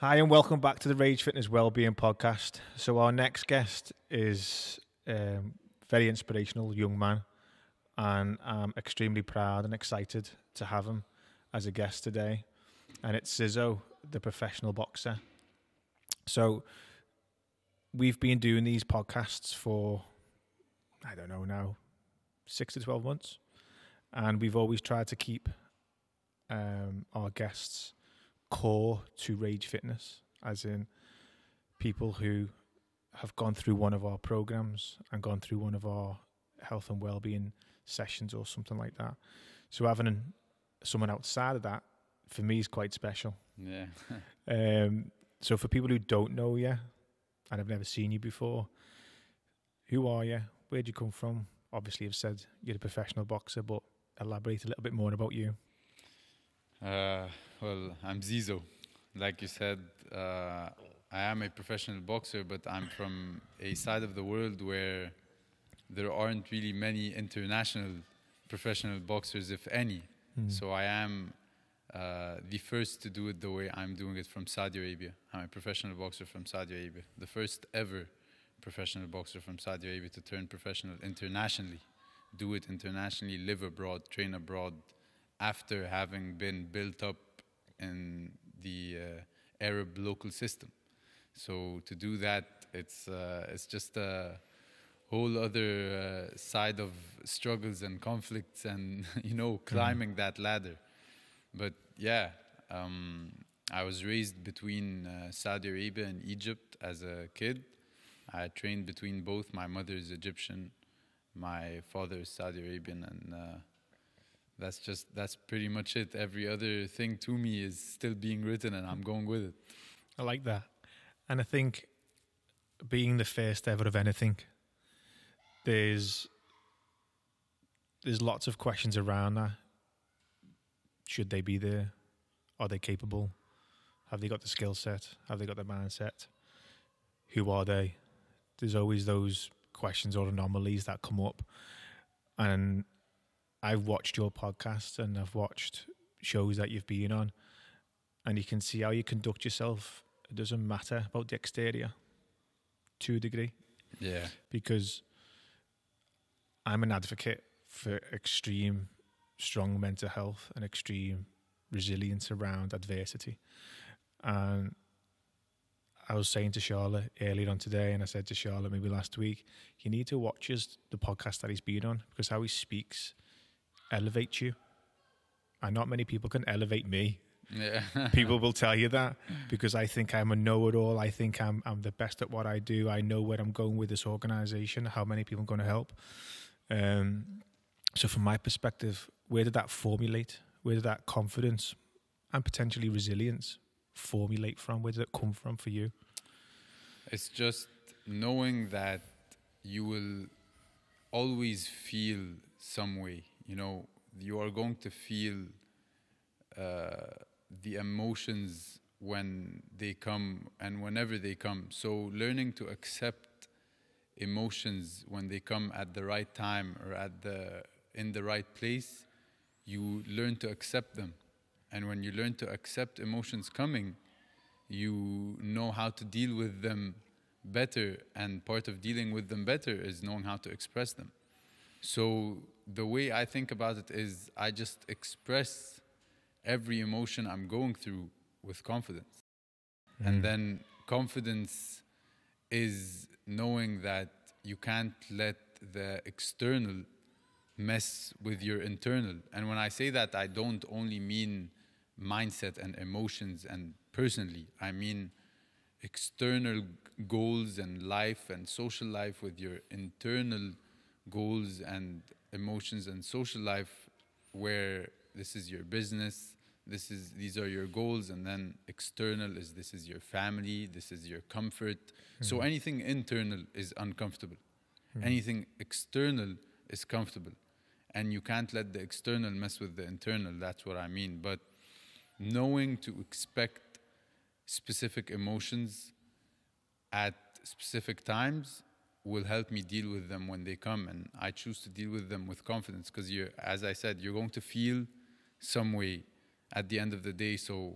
Hi, and welcome back to the Rage Fitness Wellbeing Podcast. So, our next guest is a um, very inspirational young man, and I'm extremely proud and excited to have him as a guest today. And it's Zizo, the professional boxer. So, we've been doing these podcasts for, I don't know now, six to 12 months. And we've always tried to keep um, our guests core to Rage Fitness, as in people who have gone through one of our programs and gone through one of our health and well-being sessions or something like that. So having someone outside of that for me is quite special. Yeah. um, so for people who don't know you and have never seen you before, who are you? Where'd you come from? Obviously, you've said you're a professional boxer, but elaborate a little bit more about you. Uh, well, I'm Zizo. Like you said, uh, I am a professional boxer, but I'm from a side of the world where there aren't really many international professional boxers, if any. Mm. So I am uh, the first to do it the way I'm doing it from Saudi Arabia. I'm a professional boxer from Saudi Arabia, the first ever professional boxer from Saudi Arabia to turn professional internationally, do it internationally, live abroad, train abroad, after having been built up in the uh, Arab local system. So to do that, it's uh, it's just a whole other uh, side of struggles and conflicts, and you know, mm-hmm. climbing mm. that ladder. But yeah, um, I was raised between uh, Saudi Arabia and Egypt as a kid. I trained between both. My mother is Egyptian, my father is Saudi Arabian, and uh, that's just that's pretty much it. Every other thing to me is still being written, and I'm going with it. I like that, and I think being the first ever of anything, there's there's lots of questions around that. Should they be there? Are they capable? Have they got the skill set? Have they got the mindset? Who are they? There's always those questions or anomalies that come up, and I've watched your podcast and I've watched shows that you've been on, and you can see how you conduct yourself. It doesn't matter about the exterior to a degree. Yeah. Because I'm an advocate for extreme, strong mental health and extreme resilience around adversity. And I was saying to Charlotte earlier on today, and I said to Charlotte maybe last week, you need to watch his, the podcast that he's been on because how he speaks elevate you. And not many people can elevate me. Yeah. people will tell you that because I think I'm a know-it-all. I think I'm I'm the best at what I do. I know where I'm going with this organization. How many people I'm going to help. Um, so from my perspective, where did that formulate? Where did that confidence and potentially resilience formulate from? Where did it come from for you? It's just knowing that you will always feel some way you know, you are going to feel uh, the emotions when they come and whenever they come. So, learning to accept emotions when they come at the right time or at the in the right place, you learn to accept them. And when you learn to accept emotions coming, you know how to deal with them better. And part of dealing with them better is knowing how to express them. So the way I think about it is I just express every emotion I'm going through with confidence. Mm. And then confidence is knowing that you can't let the external mess with your internal. And when I say that, I don't only mean mindset and emotions and personally, I mean external goals and life and social life with your internal goals and emotions and social life where this is your business this is these are your goals and then external is this is your family this is your comfort mm-hmm. so anything internal is uncomfortable mm-hmm. anything external is comfortable and you can't let the external mess with the internal that's what i mean but knowing to expect specific emotions at specific times will help me deal with them when they come and i choose to deal with them with confidence because you as i said you're going to feel some way at the end of the day so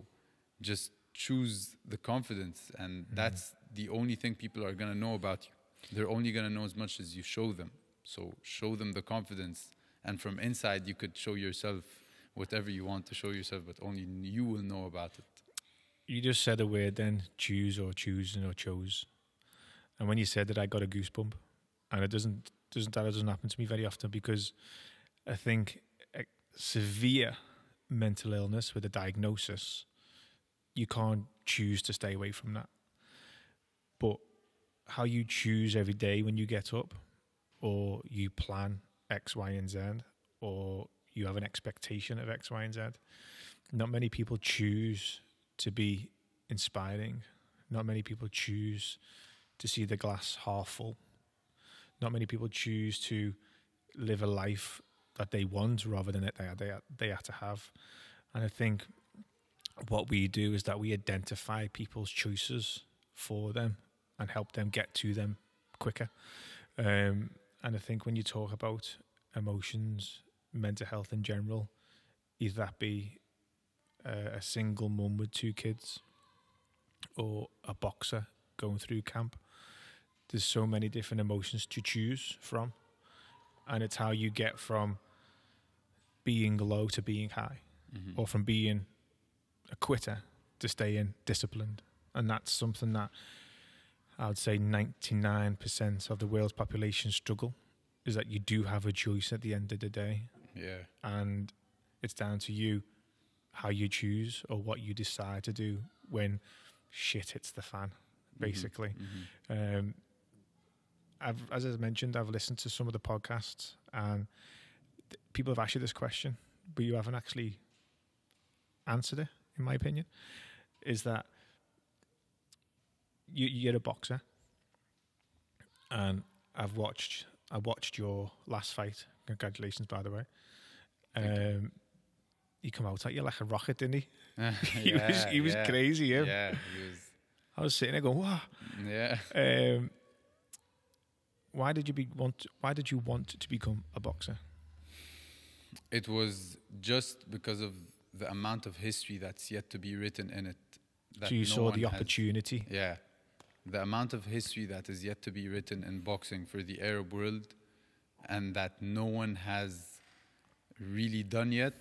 just choose the confidence, and mm-hmm. that's the only thing people are gonna know about you. They're only gonna know as much as you show them. So show them the confidence, and from inside you could show yourself whatever you want to show yourself, but only you will know about it. You just said a word then, choose or choosing or chose. And when you said that, I got a goosebump. And it doesn't doesn't that doesn't happen to me very often because I think severe mental illness with a diagnosis, you can't choose to stay away from that. But how you choose every day when you get up, or you plan X, Y, and Z, or you have an expectation of X, Y, and Z. Not many people choose to be inspiring. Not many people choose to see the glass half full. Not many people choose to live a life that they want rather than that they they they have to have. And I think what we do is that we identify people's choices for them and help them get to them quicker. Um, and I think when you talk about emotions, mental health in general, either that be uh, a single mum with two kids or a boxer going through camp, there's so many different emotions to choose from. And it's how you get from being low to being high, Mhm. or from being a quitter to staying disciplined. And that's something that I would say 99% of the world's population struggle is that you do have a choice at the end of the day. Yeah. And it's down to you how you choose or what you decide to do when shit hits the fan, basically. Mhm. Um, I've, as I mentioned, I've listened to some of the podcasts, and th- people have asked you this question, but you haven't actually answered it. In my opinion, is that you, you're a boxer, and I've watched I watched your last fight. Congratulations, by the way. Um, he come out at you like a rocket, didn't he? he yeah, was he was yeah. crazy. Yeah. Yeah, he was. I was sitting there going, "Wow." Yeah. Um, why did you be want? Why did you want to become a boxer? It was just because of the amount of history that's yet to be written in it. that so you no saw the has- opportunity. Yeah. The amount of history that is yet to be written in boxing for the Arab world and that no one has really done yet,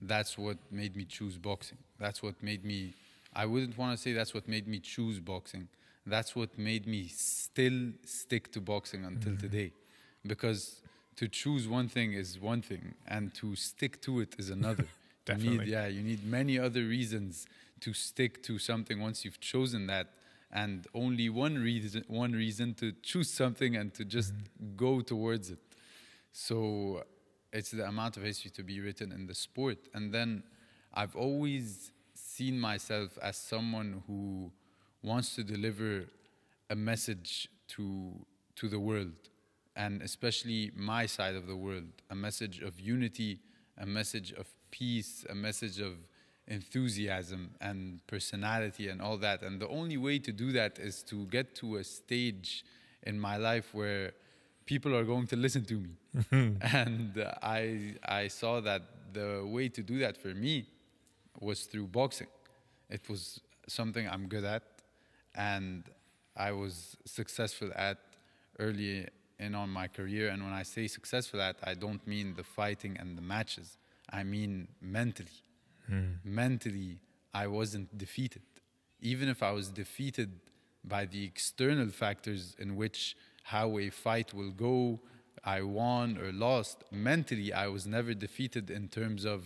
that's what made me choose boxing. That's what made me, I wouldn't want to say that's what made me choose boxing. That's what made me still stick to boxing until mm-hmm. today. Because to choose one thing is one thing, and to stick to it is another. You need, Definitely. yeah, you need many other reasons to stick to something once you've chosen that, and only one reason, one reason to choose something and to just mm-hmm. go towards it. So it's the amount of history to be written in the sport, and then I've always seen myself as someone who wants to deliver a message to to the world and especially my side of the world a message of unity a message of peace a message of enthusiasm and personality and all that. And the only way to do that is to get to a stage in my life where people are going to listen to me. And uh, i i saw that the way to do that for me was through boxing. It was something i'm good at and I was successful at early in on my career. And when I say successful at, I don't mean the fighting and the matches. I mean mentally. Hmm. Mentally, I wasn't defeated. Even if I was defeated by the external factors in which how a fight will go, I won or lost. Mentally, I was never defeated in terms of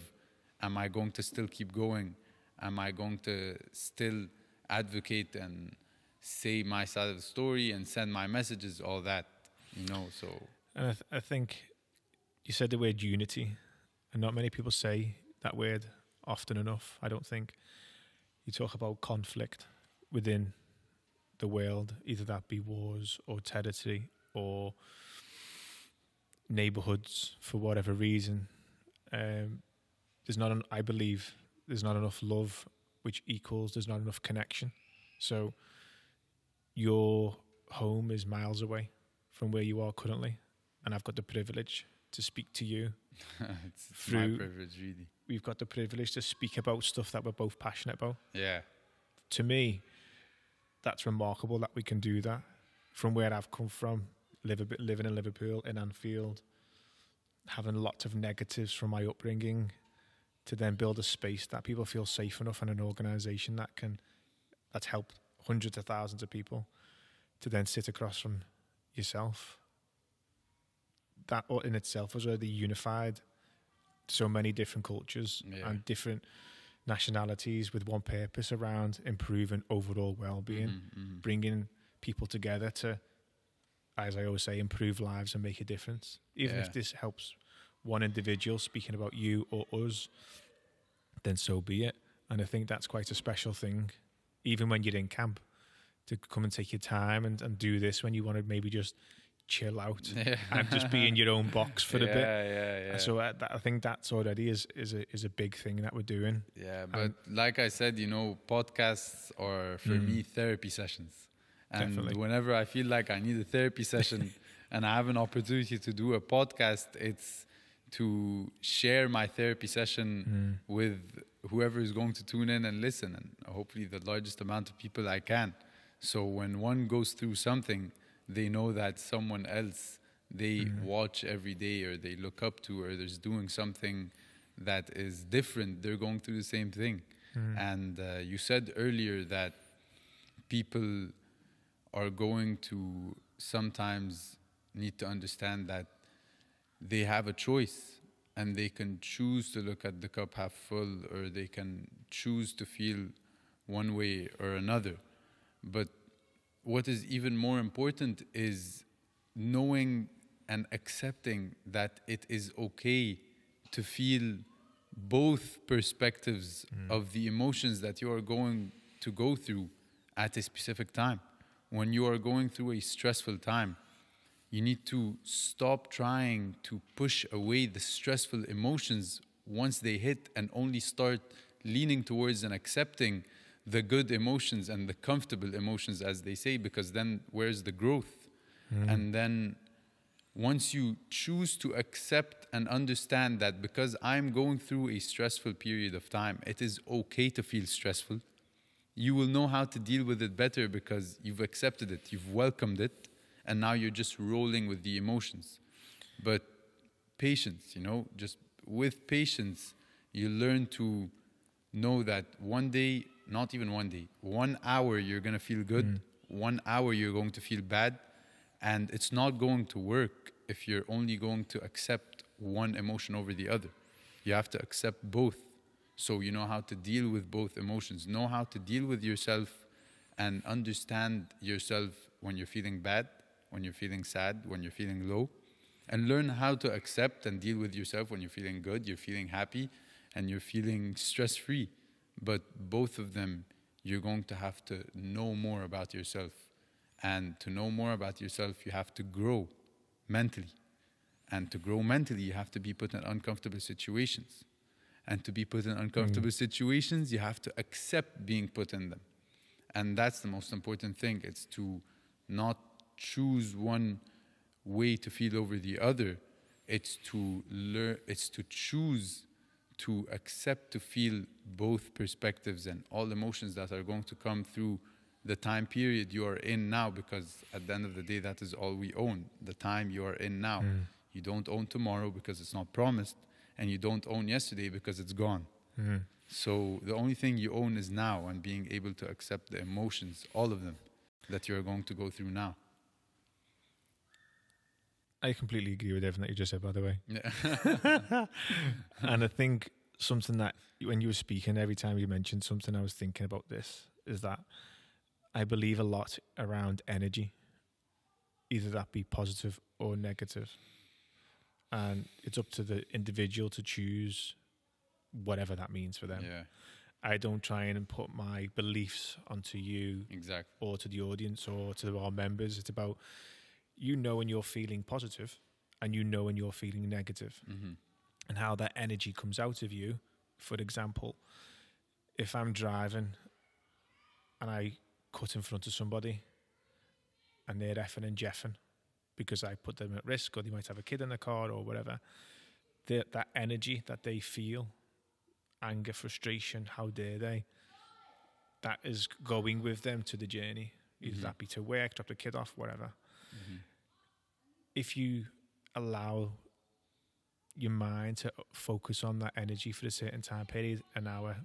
am I going to still keep going? Am I going to still advocate and say my side of the story and send my messages, all that, you know? So, And I, th- I think you said the word unity, and not many people say that word often enough. I don't think you talk about conflict within the world, either that be wars or territory or neighborhoods for whatever reason. Um, there's not, an, I believe, there's not enough love, which equals there's not enough connection. So your home is miles away from where you are currently, and I've got the privilege to speak to you. it's, Through- my privilege, really. We've got the privilege to speak about stuff that we're both passionate about. Yeah. to me, that's remarkable that we can do that. From where I've come from, live a bit, living in Liverpool, in Anfield, having lots of negatives from my upbringing, to then build a space that people feel safe enough and an organisation that can that's helped hundreds of thousands of people to then sit across from yourself. That in itself was already unified so many different cultures Yeah. and different nationalities with one purpose around improving overall well-being, Mhm, mhm. bringing people together to, as I always say, improve lives and make a difference. Even Yeah. if this helps one individual speaking about you or us, then so be it. And I think that's quite a special thing, even when you're in camp, to come and take your time and, and do this when you want to maybe just chill out Yeah. and just be in your own box for a bit. Yeah, yeah, So uh, that, I think that's already is is a is a big thing that we're doing. Yeah, but like I said, you know, podcasts are for me therapy sessions. And Definitely. whenever I feel like I need a therapy session and I have an opportunity to do a podcast, it's to share my therapy session mm. with whoever is going to tune in and listen, and hopefully the largest amount of people I can. So when one goes through something, they know that someone else they mm. watch every day or they look up to or there's doing something that is different. They're going through the same thing. Mm. And uh, you said earlier that people are going to sometimes need to understand that they have a choice and they can choose to look at the cup half full or they can choose to feel one way or another. But what is even more important is knowing and accepting that it is okay to feel both perspectives mm. of the emotions that you are going to go through at a specific time. When you are going through a stressful time, you need to stop trying to push away the stressful emotions once they hit and only start leaning towards and accepting the good emotions and the comfortable emotions, as they say, because then where's the growth? Mm-hmm. And then once you choose to accept and understand that because I'm going through a stressful period of time, it is okay to feel stressful. You will know how to deal with it better because you've accepted it, you've welcomed it, and now you're just rolling with the emotions. But patience, you know, just with patience, you learn to know that one day, not even one day, one hour you're going to feel good, mm. one hour you're going to feel bad, and it's not going to work if you're only going to accept one emotion over the other. You have to accept both. So you know how to deal with both emotions, know how to deal with yourself and understand yourself when you're feeling bad, when you're feeling sad, when you're feeling low, and learn how to accept and deal with yourself when you're feeling good, you're feeling happy, and you're feeling stress free. But both of them, you're going to have to know more about yourself. And to know more about yourself, you have to grow mentally. And to grow mentally, you have to be put in uncomfortable situations. And to be put in uncomfortable mm. situations, you have to accept being put in them. And that's the most important thing. It's to not choose one way to feel over the other. It's to learn. It's to choose to accept to feel both perspectives and all emotions that are going to come through the time period you are in now. Because at the end of the day, that is all we own. The time you are in now. Mm. You don't own tomorrow because it's not promised, and you don't own yesterday because it's gone. Mm-hmm. So the only thing you own is now and being able to accept the emotions, all of them, that you're going to go through now. I completely agree with everything that you just said, by the way. Yeah. and I think something that when you were speaking, every time you mentioned something, I was thinking about this is that I believe a lot around energy, either that be positive or negative. And it's up to the individual to choose whatever that means for them. yeah, I don't try and put my beliefs onto you exactly. or to the audience or to our members. It's about you know when you're feeling positive and you know when you're feeling negative hmm and how that energy comes out of you. For example, if I'm driving and I cut in front of somebody and they're effing and jeffing because I put them at risk or they might have a kid in the car or whatever, the, that energy that they feel, anger, frustration, how dare they, that is going with them to the journey, either Mhm. that be to work, drop the kid off, whatever. Mhm. If you allow your mind to focus on that energy for a certain time period, an hour,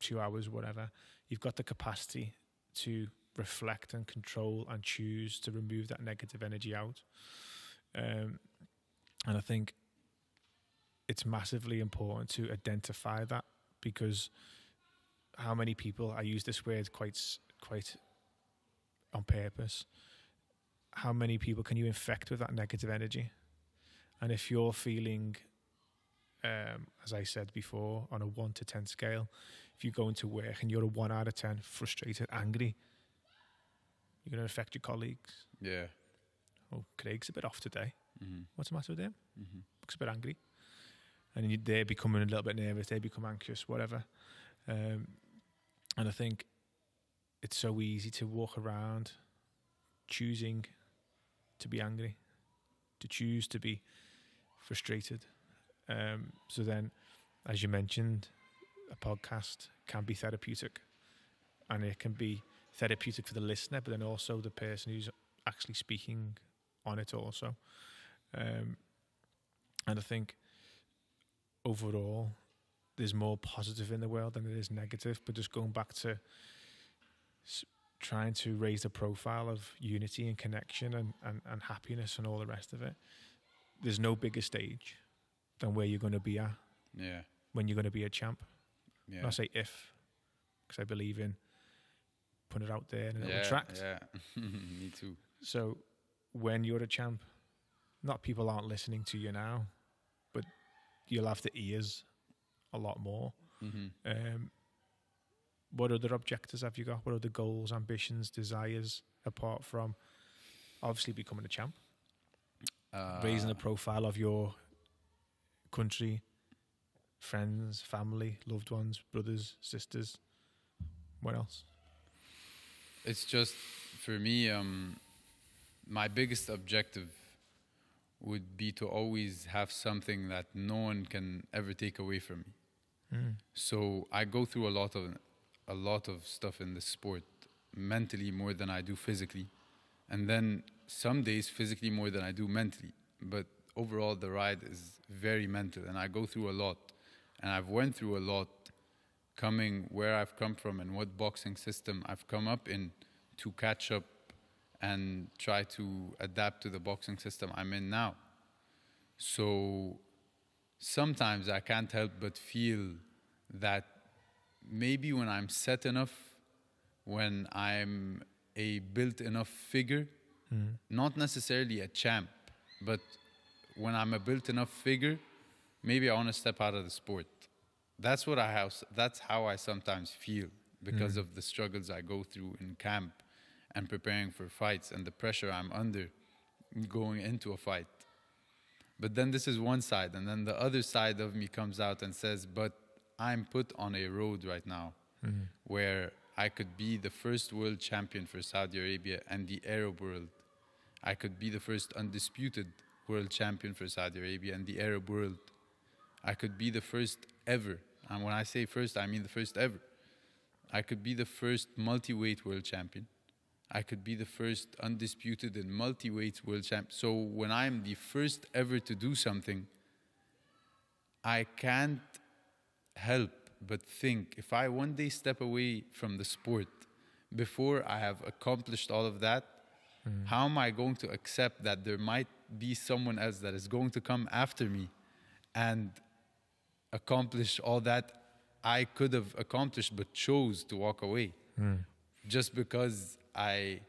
two hours, whatever, you've got the capacity to reflect and control and choose to remove that negative energy out. Um, and I think it's massively important to identify that because how many people I use this word quite quite on purpose. How many people can you infect with that negative energy? And if you're feeling, um, as I said before, on a one to ten scale, if you go into work and you're a one out of ten, frustrated, angry, you're going to affect your colleagues. Yeah. Oh, Craig's a bit off today. Mhm. What's the matter with him? Mhm. looks a bit angry, and you, they're becoming a little bit nervous. They become anxious, whatever. Um, and I think it's so easy to walk around choosing to be angry, to choose to be frustrated. Um, so then, as you mentioned, a podcast can be therapeutic, and it can be therapeutic for the listener, but then also the person who's actually speaking on it also. Um, and I think overall, there's more positive in the world than there is negative. But just going back to trying to raise the profile of unity and connection and, and, and happiness and all the rest of it, there's no bigger stage than where you're going to be at Yeah. when you're going to be a champ. Yeah. And I say if, because I believe in putting it out there and it'll yeah. attract. Yeah. Me too. So when you're a champ, not people aren't listening to you now, but you'll have the ears a lot more. hmm Um, what other objectives have you got? What other goals, ambitions, desires apart from obviously becoming a champ, Uh, raising the profile of your country, friends, family, loved ones, brothers, sisters? What else? It's just for me, um, my biggest objective would be to always have something that no one can ever take away from me. Mm. So I go through a lot of a lot of stuff in the sport, mentally more than I do physically, and then some days physically more than I do mentally. But overall, the ride is very mental, and I go through a lot, and I've went through a lot, coming where I've come from and what boxing system I've come up in to catch up and try to adapt to the boxing system I'm in now. So sometimes I can't help but feel that maybe when I'm set enough, when I'm a built enough figure, Mm. not necessarily a champ, but when I'm a built enough figure, maybe I want to step out of the sport. That's what I have. That's how I sometimes feel because Mm. of the struggles I go through in camp and preparing for fights and the pressure I'm under going into a fight. But then this is one side, and then the other side of me comes out and says, "But I'm put on a road right now Mm. where I could be the first world champion for Saudi Arabia and the Arab world. I could be the first undisputed world champion for Saudi Arabia and the Arab world. I could be the first ever. And when I say first, I mean the first ever. I could be the first multi-weight world champion. I could be the first undisputed and multi-weight world champ. So when I'm the first ever to do something, I can't help but think if I one day step away from the sport before I have accomplished all of that, Mm. how am I going to accept that there might be someone else that is going to come after me and accomplish all that I could have accomplished but chose to walk away Mm. just because I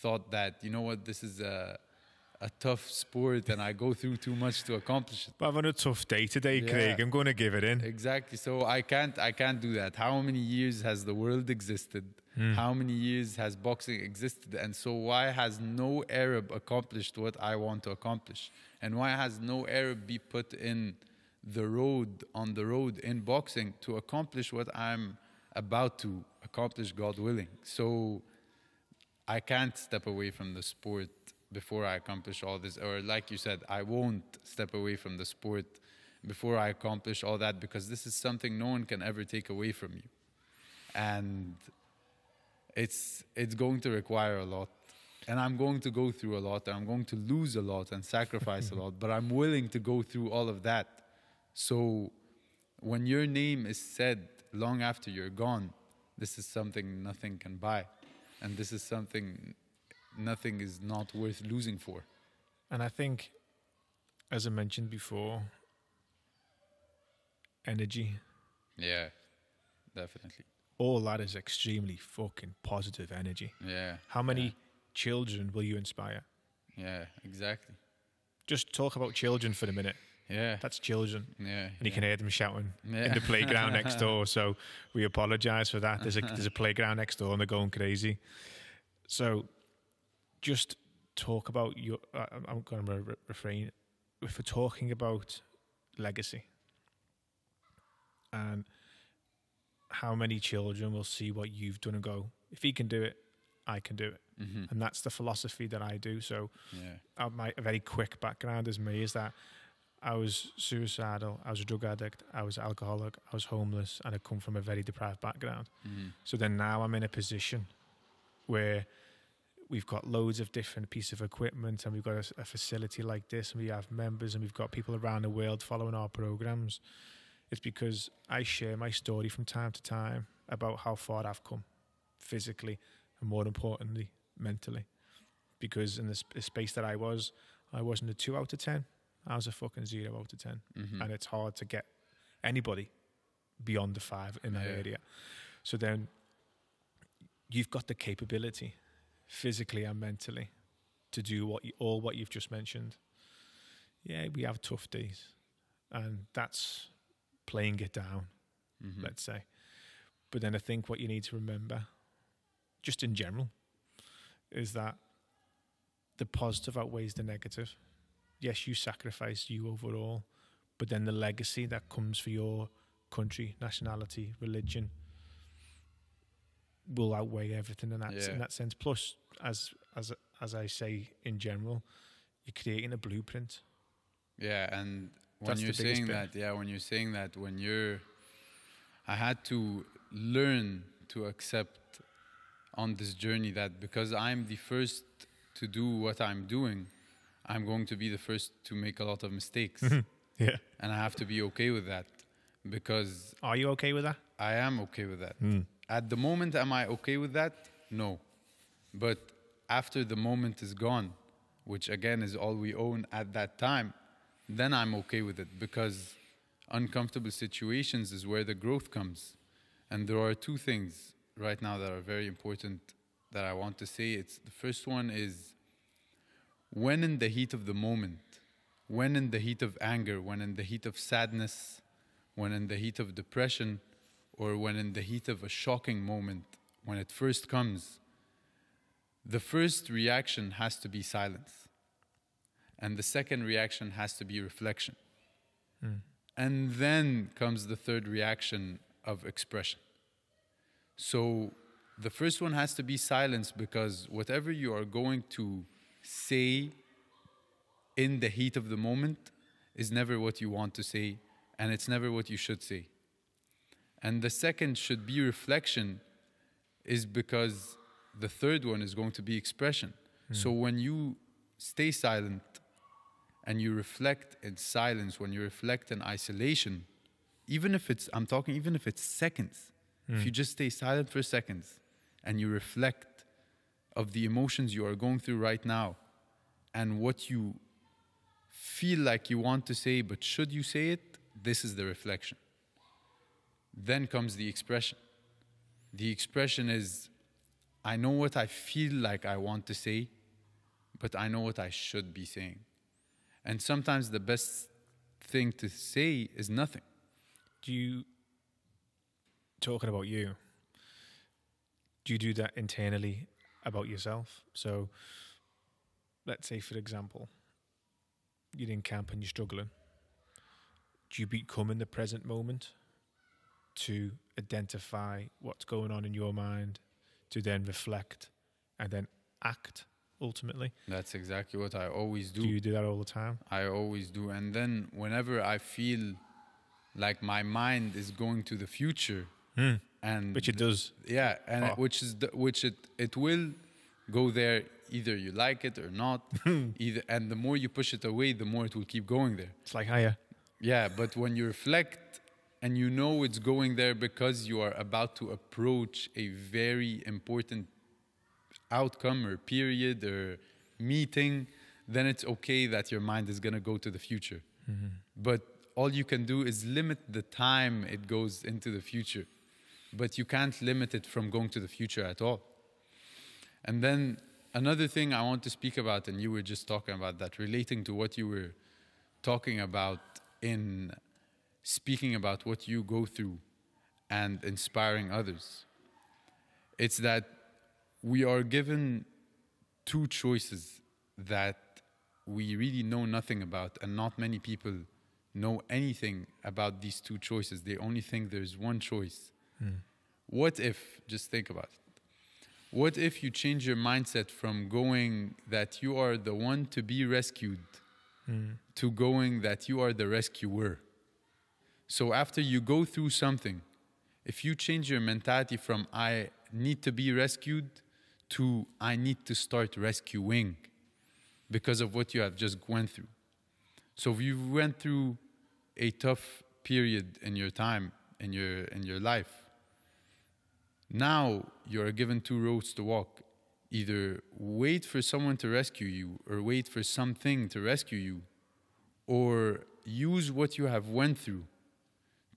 thought that, you know what, this is a, a tough sport and I go through too much to accomplish it. But having a tough day today, Yeah. Craig. I'm going to give it in. Exactly. So I can't I can't do that. How many years has the world existed? Hmm. How many years has boxing existed? And so why has no Arab accomplished what I want to accomplish? And why has no Arab be put in the road on the road in boxing to accomplish what I'm about to accomplish, God willing? So I can't step away from the sport before I accomplish all this. Or, like you said, I won't step away from the sport before I accomplish all that because this is something no one can ever take away from you. and it's it's going to require a lot and i'm going to go through a lot and i'm going to lose a lot and sacrifice a lot but i'm willing to go through all of that so when your name is said long after you're gone this is something nothing can buy and this is something nothing is not worth losing for And I think, as I mentioned before, energy, yeah definitely all that is extremely fucking positive energy. yeah How many yeah, children will you inspire? yeah exactly Just talk about children for a minute. yeah That's children. yeah And you can hear them shouting Yeah. in the playground next door. So we apologize for that. There's a, there's a playground next door and they're going crazy. So just talk about your. Uh, I'm going to re- refrain. If we're talking about legacy and how many children will see what you've done and go, if he can do it, I can do it. hmm And that's the philosophy that I do. So yeah uh, my a very quick background as me is that I was suicidal, I was a drug addict, I was alcoholic, I was homeless, and I come from a very deprived background. hmm So then now I'm in a position where we've got loads of different pieces of equipment, and we've got a facility like this, and we have members, and we've got people around the world following our programs. It's because I share my story from time to time about how far I've come physically, and more importantly, mentally. Because in the sp- space that I was, I wasn't a two out of ten. I was a fucking zero out of ten hmm and it's hard to get anybody beyond the five in that Yeah. area. So then you've got the capability, physically and mentally, to do what you, all what you've just mentioned. Yeah, we have tough days, and that's playing it down, hmm let's say. But then I think what you need to remember, just in general, is that the positive outweighs the negative. Yes, you sacrifice you overall, but then the legacy that comes for your country, nationality, religion will outweigh everything in that Yeah. in that sense. Plus, as as as I say in general, you're creating a blueprint. Yeah, and when That's you're saying bit. that, yeah, when you're saying that, when you're, I had to learn to accept on this journey that because I'm the first to do what I'm doing, I'm going to be the first to make a lot of mistakes, Yeah. and I have to be okay with that because Are you okay with that? I am okay with that. Hmm. At the moment, am I okay with that? No. But after the moment is gone, which again is all we own at that time, then I'm okay with it because uncomfortable situations is where the growth comes. And there are two things right now that are very important that I want to say. It's the first one is when in the heat of the moment, when in the heat of anger, when in the heat of sadness, when in the heat of depression, or when in the heat of a shocking moment, when it first comes, the first reaction has to be silence. And the second reaction has to be reflection. Hmm. And then comes the third reaction of expression. So the first one has to be silence because whatever you are going to say in the heat of the moment is never what you want to say, and it's never what you should say. And the second should be reflection, is because the third one is going to be expression. Hmm. So when you stay silent and you reflect in silence, when you reflect in isolation, even if it's, I'm talking, even if it's seconds, if hmm. you just stay silent for seconds and you reflect of the emotions you are going through right now and what you feel like you want to say, but should you say it, this is the reflection. Then comes the expression. The expression is I know what I feel like I want to say, but I know what I should be saying. And sometimes the best thing to say is nothing. Do you talking about you? Do you do that internally about yourself? So, let's say, for example, you're in camp and you're struggling. Do you become in the present moment to identify what's going on in your mind, to then reflect and then act ultimately? That's exactly what I always Do Do you do that all the time? I always do. And then whenever I feel like my mind is going to the future, hmm. and Which it does. yeah, and it- Oh. which is the, which it it will go there either you like it or not. Hmm. either and the more you push it away, the more it will keep going there. It's like higher. Yeah, but when you reflect and you know it's going there because you are about to approach a very important outcome or period or meeting, then it's okay that your mind is going to go to the future. Mm-hmm. But all you can do is limit the time it goes into the future. But you can't limit it from going to the future at all. And then another thing I want to speak about, and you were just talking about that, relating to what you were talking about in speaking about what you go through and inspiring others. It's that we are given two choices that we really know nothing about, and not many people know anything about these two choices. They only think there's one choice. Hmm. What if, just think about it. What if you change your mindset from going that you are the one to be rescued hmm. to going that you are the rescuer? So after you go through something, if you change your mentality from I need to be rescued to I need to start rescuing because of what you have just went through. So if you went through a tough period in your time in your in your life, now you're given two roads to walk. Either wait for someone to rescue you or wait for something to rescue you or use what you have went through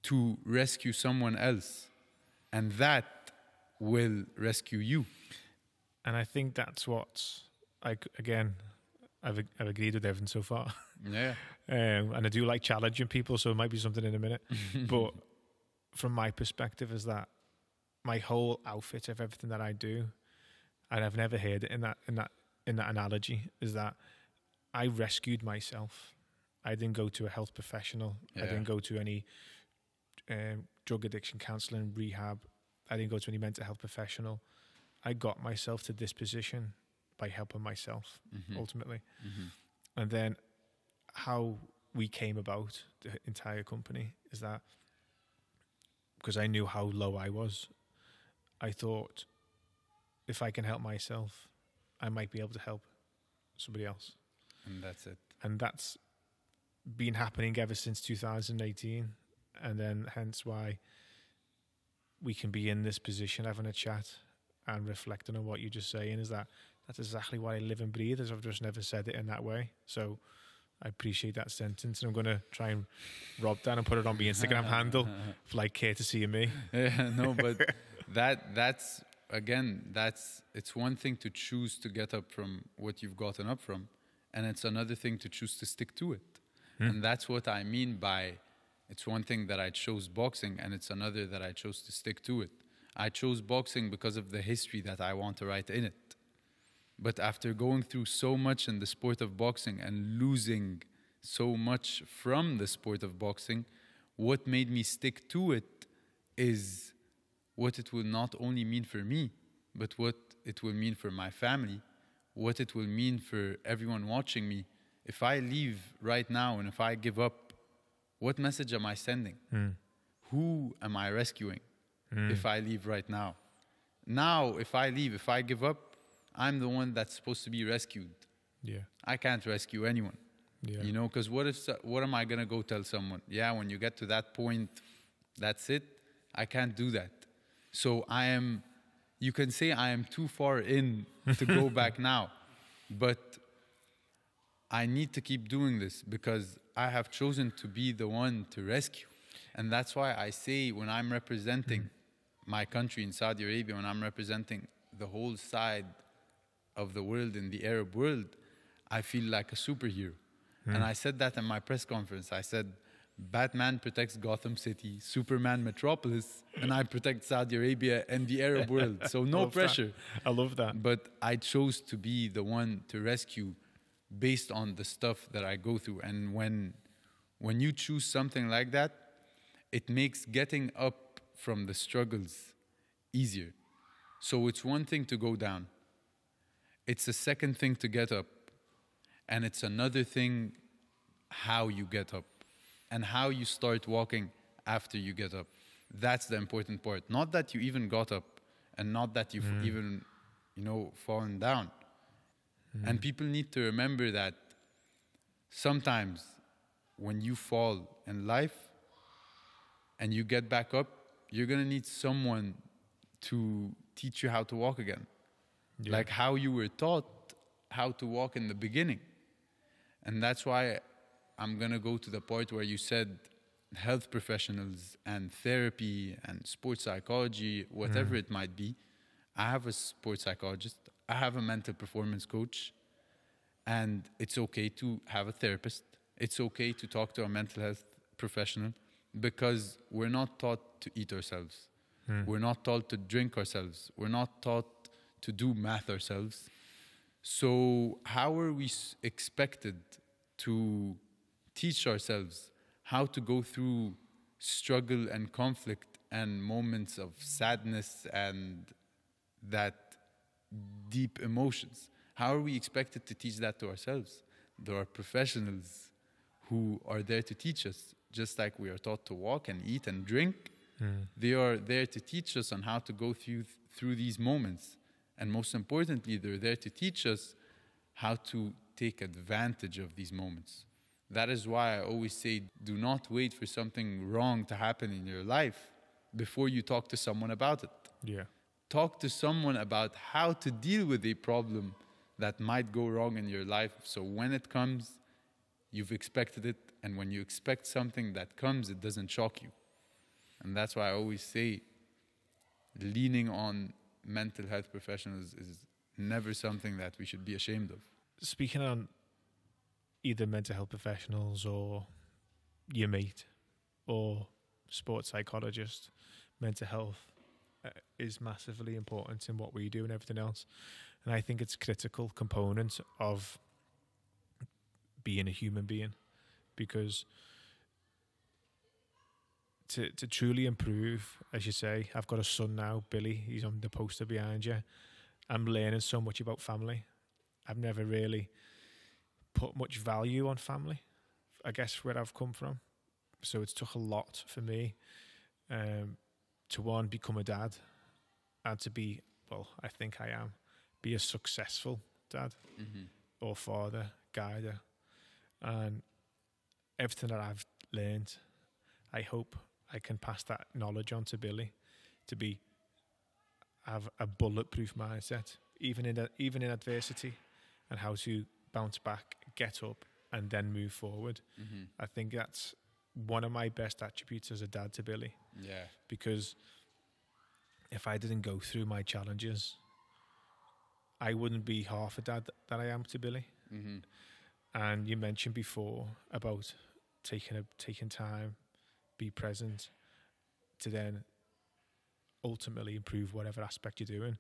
to rescue someone else and that will rescue you. And I think that's what, like, again, I've, I've agreed with Evan so far. Yeah. Um, and I do like challenging people, so it might be something in a minute. but from my perspective, is that my whole outfit of everything that I do, and I've never heard it in that in that in that analogy, is that I rescued myself. I didn't go to a health professional. I didn't go to any um, drug addiction counseling, rehab. I didn't go to any mental health professional. I got myself to this position by helping myself Mhm. ultimately Mhm. and then how we came about the entire company is that because I knew how low I was, I thought if I can help myself, I might be able to help somebody else, And that's it. and that's been happening ever since 2018, and then hence why we can be in this position having a chat and reflecting on what you're just saying is that that's exactly why I live and breathe. As I've just never said it in that way. So I appreciate that sentence, and I'm going to try and rob that and put it on my Instagram handle for like courtesy of me. yeah, no, but that that's again, that's it's one thing to choose to get up from what you've gotten up from, and it's another thing to choose to stick to it. Hmm. And that's what I mean by it's one thing that I chose boxing, and it's another that I chose to stick to it. I chose boxing because of the history that I want to write in it. But after going through so much in the sport of boxing and losing so much from the sport of boxing, what made me stick to it is what it will not only mean for me, but what it will mean for my family, what it will mean for everyone watching me. If I leave right now and if I give up, what message am I sending? Hmm. Who am I rescuing hmm. if I leave right now? Now, if I leave, if I give up, I'm the one that's supposed to be rescued. Yeah, I can't rescue anyone. yeah, You know, because what if what am I gonna go tell someone? Yeah, when you get to that point, that's it. I can't do that. So I am. You can say I am too far in to go back now, but I need to keep doing this because I have chosen to be the one to rescue, and that's why I say when I'm representing mm-hmm. my country in Saudi Arabia, when I'm representing the whole side of the world in the Arab world, I feel like a superhero. And mm. I said that in my press conference. I said, Batman protects Gotham City, Superman Metropolis, and I protect Saudi Arabia and the Arab world. So no that. pressure. I love that. But I chose to be the one to rescue based on the stuff that I go through. And when when you choose something like that, it makes getting up from the struggles easier. So it's one thing to go down. It's a second thing to get up. And it's another thing how you get up and how you start walking after you get up. That's the important part. Not that you even got up and not that you've Mm. even, you know, fallen down. Mm-hmm. And people need to remember that sometimes when you fall in life and you get back up, you're going to need someone to teach you how to walk again. Yeah. Like how you were taught how to walk in the beginning. And that's why I'm going to go to the part where you said health professionals and therapy and sports psychology, whatever mm-hmm. it might be. I have a sports psychologist, I have a mental performance coach, and it's okay to have a therapist. It's okay to talk to a mental health professional because we're not taught to eat ourselves. Hmm. We're not taught to drink ourselves. We're not taught to do math ourselves. So, how are we expected to teach ourselves how to go through struggle and conflict and moments of sadness and that deep emotions? How are we expected to teach that to ourselves? There are professionals who are there to teach us, just like we are taught to walk and eat and drink. Mm. They are there to teach us on how to go through through these moments, and most importantly, they're there to teach us how to take advantage of these moments. That is why I always say, do not wait for something wrong to happen in your life before you talk to someone about it Yeah. Talk to someone about how to deal with a problem that might go wrong in your life. So when it comes, you've expected it. And when you expect something that comes, it doesn't shock you. And that's why I always say leaning on mental health professionals is never something that we should be ashamed of. Speaking on either mental health professionals or your mate or sports psychologist, mental health is massively important in what we do and everything else. And I think it's a critical component of being a human being because to to truly improve, as you say, I've got a son now, Billy. He's on the poster behind you. I'm learning so much about family. I've never really put much value on family. I guess where I've come from, so it's took a lot for me um, to one become a dad and to be well. I think I am be a successful dad mm-hmm. or father, guider, and everything that I've learned, I hope I can pass that knowledge on to Billy to be have a bulletproof mindset, even in even in adversity, and how to bounce back, get up, and then move forward. Mm-hmm. I think that's one of my best attributes as a dad to Billy Yeah. because if I didn't go through my challenges, I wouldn't be half a dad that I am to Billy. Mm-hmm. And you mentioned before about taking a taking time, be present, to then ultimately improve whatever aspect you're doing.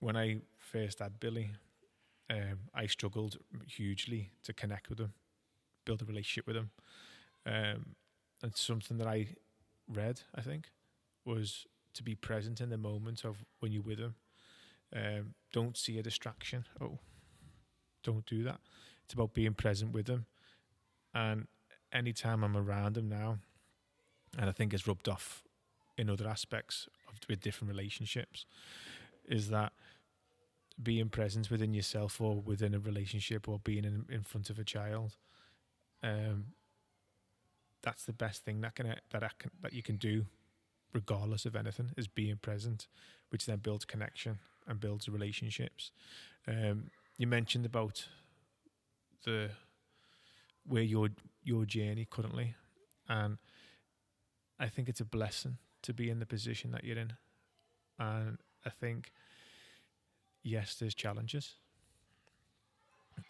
When I first had Billy, um, I struggled hugely to connect with him, build a relationship with him. Um, and something that I read, I think, was to be present in the moment of when you're with him. Um, don't see a distraction. Oh, don't do that. It's about being present with them. And anytime I'm around them now, and I think it's rubbed off in other aspects of with different relationships, is that being present within yourself or within a relationship or being in, in front of a child, um, that's the best thing that can that I can that you can do, regardless of anything, is being present, which then builds connection and builds relationships. Um, you mentioned about the where your your journey currently, and I think it's a blessing to be in the position that you're in, and I think yes, there's challenges,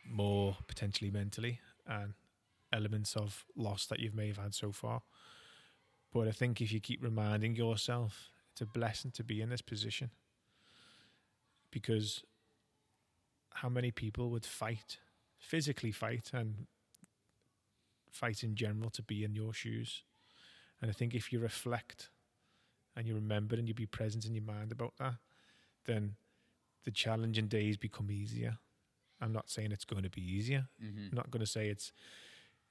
more potentially mentally, and elements of loss that you may have had so far. But I think if you keep reminding yourself, it's a blessing to be in this position. Because how many people would fight, physically fight, and fight in general to be in your shoes? And I think if you reflect and you remember and you be present in your mind about that, then the challenging days become easier. I'm not saying it's going to be easier. Mm-hmm. I'm not going to say it's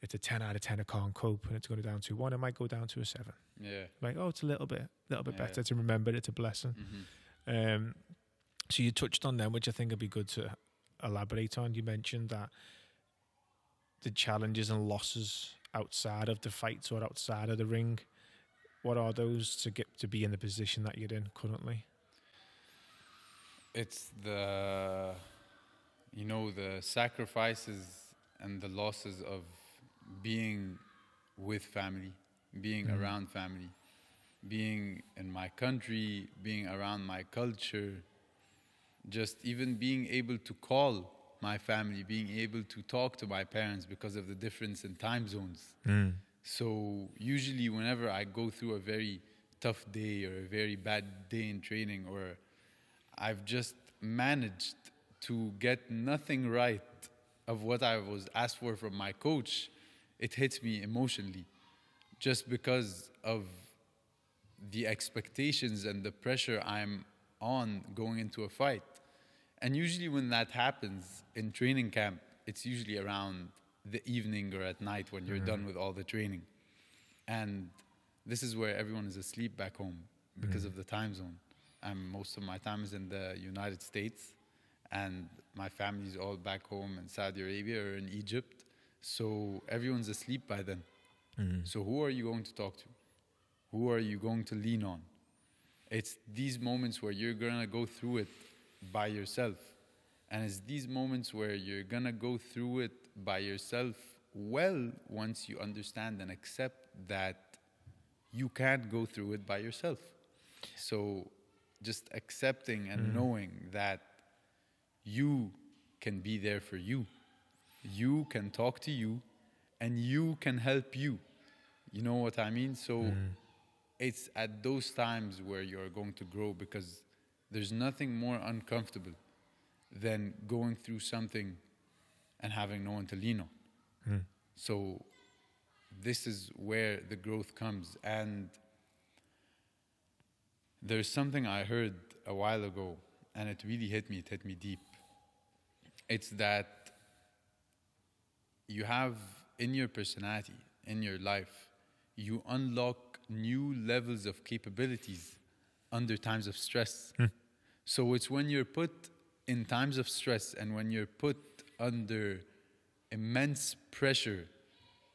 it's a 10 out of 10, I can't cope, and it's going down to one, it might go down to a seven. Yeah. Like, oh, it's a little bit, little bit Yeah. better to remember. It's a blessing. Mhm. Um, so you touched on them, which I think would be good to elaborate on. You mentioned that the challenges and losses outside of the fights or outside of the ring. What are those to get to be in the position that you're in currently? It's the, you know, the sacrifices and the losses of being with family, being Mhm. around family, being in my country, being around my culture, just even being able to call my family, being able to talk to my parents because of the difference in time zones. So usually, whenever I go through a very tough day or a very bad day in training, or I've just managed to get nothing right of what I was asked for from my coach, it hits me emotionally, just because of the expectations and the pressure I'm on going into a fight. And usually, when that happens in training camp, it's usually around the evening or at night when you're done mm-hmm. with all the training. And this is where everyone is asleep back home because mm-hmm. of the time zone. And most of my time is in the United States, and my family's all back home in Saudi Arabia or in Egypt. So everyone's asleep by then. Mm-hmm. So who are you going to talk to? Who are you going to lean on? It's these moments where you're gonna go through it by yourself. And it's these moments where you're gonna go through it by yourself well once you understand and accept that you can't go through it by yourself. So just accepting and mm-hmm. knowing that you can be there for you. You can talk to you and you can help you. You know what I mean? So mm-hmm. it's at those times where you're going to grow because there's nothing more uncomfortable than going through something and having no one to lean on. Mm-hmm. So this is where the growth comes. And there's something I heard a while ago, and it really hit me, it hit me deep. It's that you have in your personality, in your life, you unlock new levels of capabilities under times of stress. Hmm. So it's when you're put in times of stress and when you're put under immense pressure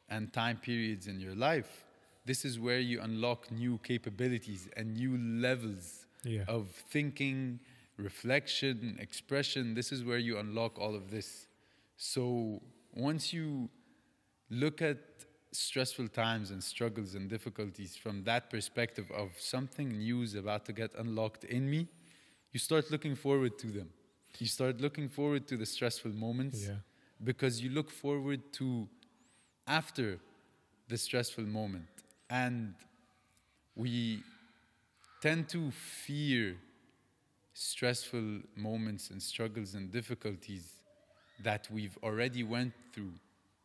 and time periods in your life, this is where you unlock new capabilities and new levels Yeah. of thinking, reflection, expression. This is where you unlock all of this. So once you look at stressful times and struggles and difficulties from that perspective of something new is about to get unlocked in me, you start looking forward to them. You start looking forward to the stressful moments Yeah. because you look forward to after the stressful moment. And we tend to fear stressful moments and struggles and difficulties that we've already went through.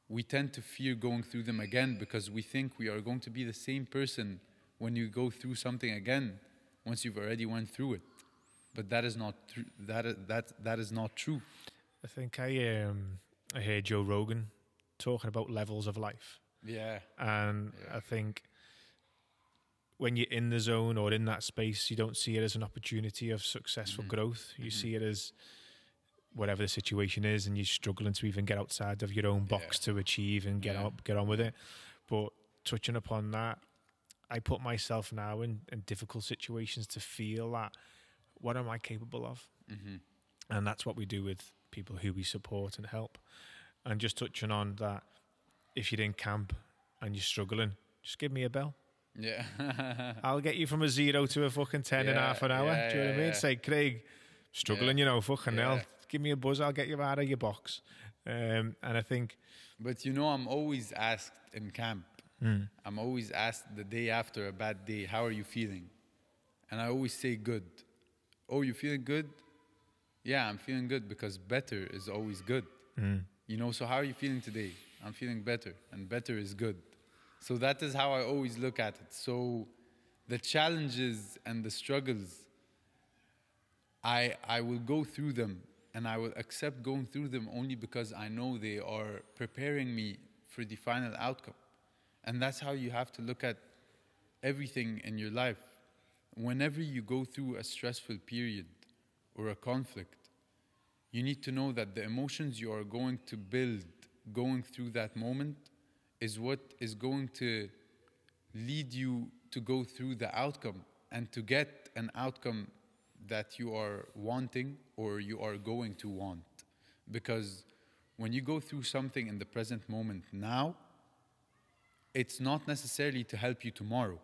We tend to fear going through them again because we think we are going to be the same person when you go through something again once you've already went through it. But that is not true. That that, that is not true. I think I um I heard Joe Rogan talking about levels of life. Yeah. And Yeah. I think when you're in the zone or in that space, you don't see it as an opportunity of successful Mhm. growth. You Mhm. see it as whatever the situation is, and you're struggling to even get outside of your own box Yeah. to achieve and get Yeah. up, get on with it. But touching upon that, I put myself now in, in difficult situations to feel that what am I capable of? hmm And that's what we do with people who we support and help. And just touching on that, if you're in camp and you're struggling, just give me a bell. Yeah. I'll get you from a zero to a fucking 10 in half an hour. yeah, do you know what I mean? yeah. Say, Craig, struggling, you know, fucking hell. Give me a buzz, I'll get you out of your box. Um, and I think, but you know, I'm always asked in camp, mm, I'm always asked the day after a bad day, how are you feeling? And I always say good. Oh, you feeling good? Yeah, I'm feeling good because better is always good. mm, You know, so how are you feeling today? I'm feeling better, and better is good. So that is how I always look at it. So the challenges and the struggles, I, I will go through them and I will accept going through them only because I know they are preparing me for the final outcome. And that's how you have to look at everything in your life. Whenever you go through a stressful period or a conflict, you need to know that the emotions you are going to build going through that moment is what is going to lead you to go through the outcome and to get an outcome that you are wanting or you are going to want. Because when you go through something in the present moment now, it's not necessarily to help you tomorrow.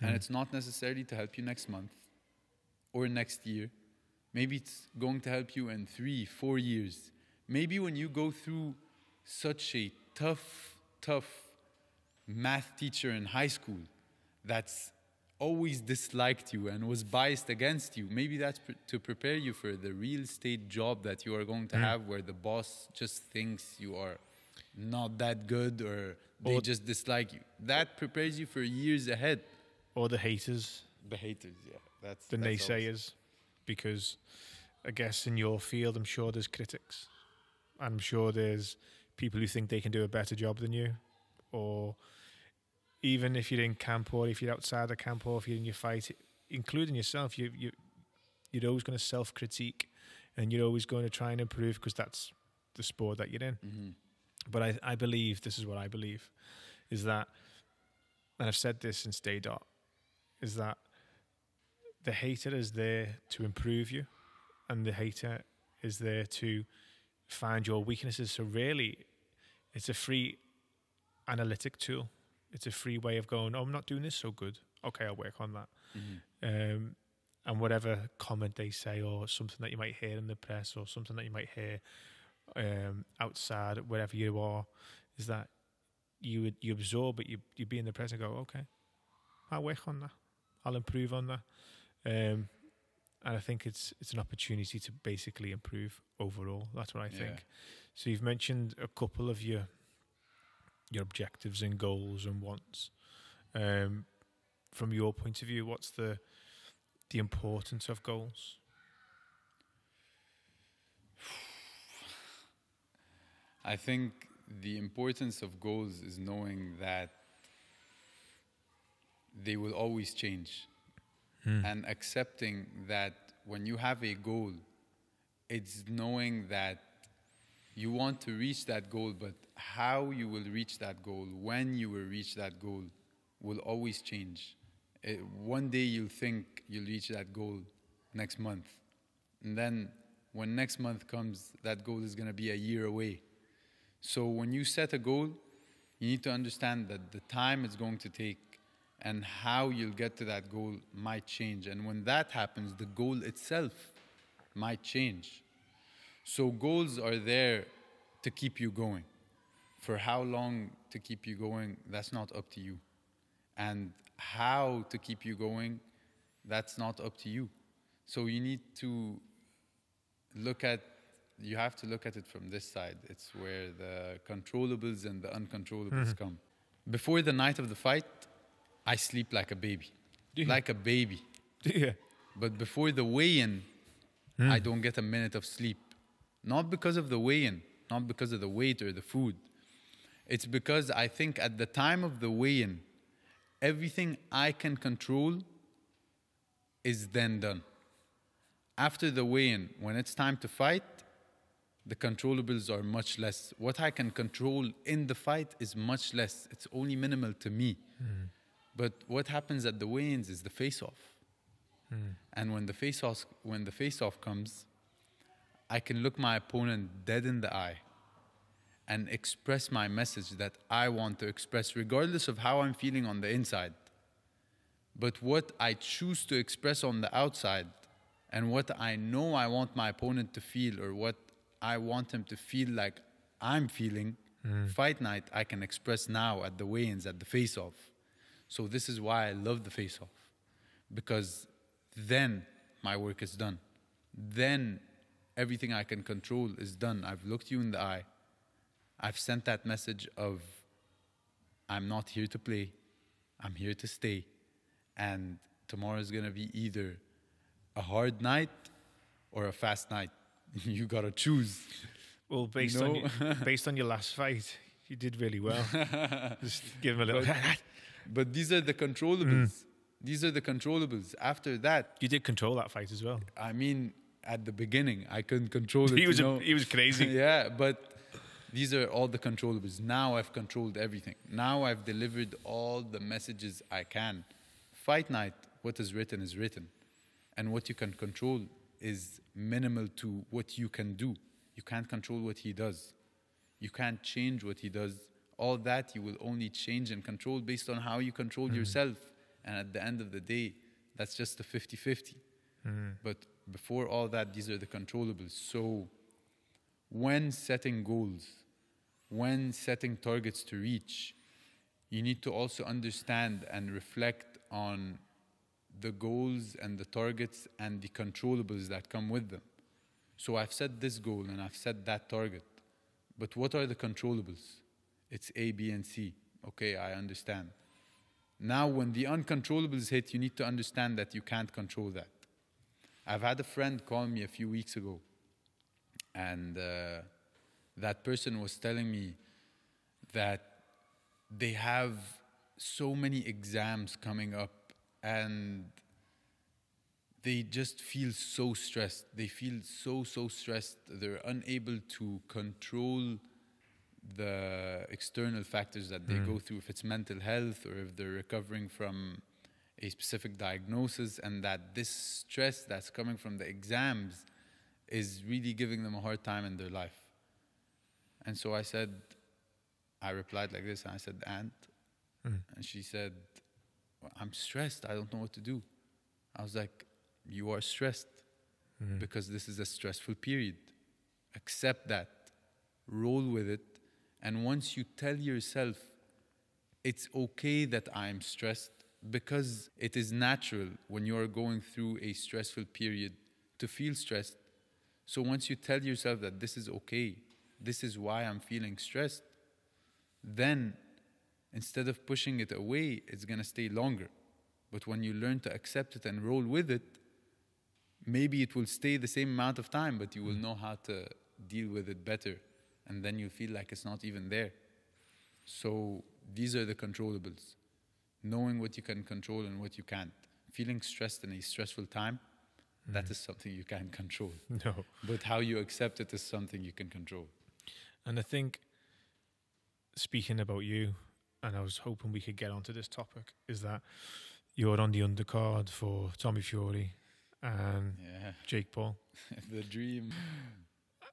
And hmm. it's not necessarily to help you next month or next year. Maybe it's going to help you in three, four years. Maybe when you go through such a tough, tough math teacher in high school that's always disliked you and was biased against you, maybe that's pre- to prepare you for the real estate job that you are going to mm. have where the boss just thinks you are not that good or they Or- just dislike you. That prepares you for years ahead. Or the haters, The haters, yeah. That's the that's always- naysayers, because I guess in your field, I'm sure there's critics. I'm sure there's people who think they can do a better job than you, or even if you're in camp or if you're outside of camp or if you're in your fight, including yourself, you you you're always going to self critique, and you're always going to try and improve because that's the sport that you're in. Mhm. But I, I believe this is what I believe is that, and I've said this since day dot, is that the hater is there to improve you, and the hater is there to find your weaknesses. So really, it's a free analytic tool. It's a free way of going. Oh, I'm not doing this so good. Okay, I'll work on that. Mhm. Um, and whatever comment they say, or something that you might hear in the press, or something that you might hear um, outside, wherever you are, is that you would you absorb it. You you be in the press and go, okay, I'll work on that. I'll improve on that. Um, and I think it's it's an opportunity to basically improve overall. That's what I Yeah. think. So you've mentioned a couple of your your objectives and goals and wants. Um, from your point of view, what's the the importance of goals? I think the importance of goals is knowing that they will always change and accepting that when you have a goal, it's knowing that you want to reach that goal, but how you will reach that goal, when you will reach that goal, will always change. It, one day you'll think you'll reach that goal next month. And then when next month comes, that goal is going to be a year away. So when you set a goal, you need to understand that the time it's going to take and how you'll get to that goal might change. And when that happens, the goal itself might change. So goals are there to keep you going. For how long to keep you going, that's not up to you. And how to keep you going, that's not up to you. So you need to look at you have to look at it from this side. It's where the controllables and the uncontrollables come. Before the night of the fight, I sleep like a baby. Like a baby. yeah. But before the weigh in, I don't get a minute of sleep. Not because of the weigh in, not because of the weight or the food. It's because I think at the time of the weigh in, everything I can control is then done. After the weigh in, when it's time to fight, the controllables are much less. What I can control in the fight is much less. It's only minimal to me. Hmm. But what happens at the weigh-ins is the face-off. Hmm. And when the face-off when the face-off comes, I can look my opponent dead in the eye and express my message that I want to express, regardless of how I'm feeling on the inside. But what I choose to express on the outside and what I know I want my opponent to feel or what I want him to feel like I'm feeling, mm. fight night, I can express now at the weigh ins, at the face off. So, this is why I love the face off because then my work is done. Then everything I can control is done. I've looked you in the eye. I've sent that message of I'm not here to play, I'm here to stay. And tomorrow is going to be either a hard night or a fast night. you got to choose. Well, based No. on your, based on your last fight, You did really well. Just give him a little. But these are the controllables. Mm. These are the controllables. After that, you did control that fight as well. I mean, at the beginning, I couldn't control it. He was a, he was crazy. yeah, but these are all the controllables. Now I've controlled everything. Now I've delivered all the messages I can. Fight night, what is written is written. And what you can control is minimal to what you can do. You can't control what he does. You can't change what he does. All that you will only change and control based on how you control mm-hmm. yourself. And at the end of the day, that's just a 50 50. Mm-hmm. But before all that, these are the controllables. So when setting goals, when setting targets to reach, you need to also understand and reflect on the goals and the targets and the controllables that come with them. So I've set this goal and I've set that target. But what are the controllables? It's A, B, and C. Okay, I understand. Now, when the uncontrollables hit, you need to understand that you can't control that. I've had a friend call me a few weeks ago, and uh, that person was telling me that they have so many exams coming up and they just feel so stressed. They feel so, so stressed. They're unable to control the external factors that they go through, if it's mental health or if they're recovering from a specific diagnosis, and that this stress that's coming from the exams is really giving them a hard time in their life. And so I said, I replied like this, and I said, Aunt. Hmm. And she said, "Well, I'm stressed. I don't know what to do. I was like, You are stressed hmm. because this is a stressful period. Accept that, roll with it. And once you tell yourself, it's okay that I'm stressed because it is natural when you are going through a stressful period to feel stressed. So once you tell yourself that this is okay, this is why I'm feeling stressed, then instead of pushing it away, it's going to stay longer. But when you learn to accept it and roll with it, maybe it will stay the same amount of time, but you will mm-hmm. know how to deal with it better. And then you'll feel like it's not even there. So these are the controllables knowing what you can control and what you can't. Feeling stressed in a stressful time, that mm-hmm. is something you can't control. No. But how you accept it is something you can control. And I think, speaking about you, and I was hoping we could get onto this topic, is that you're on the undercard for Tommy Fury and Yeah, Jake Paul, the dream.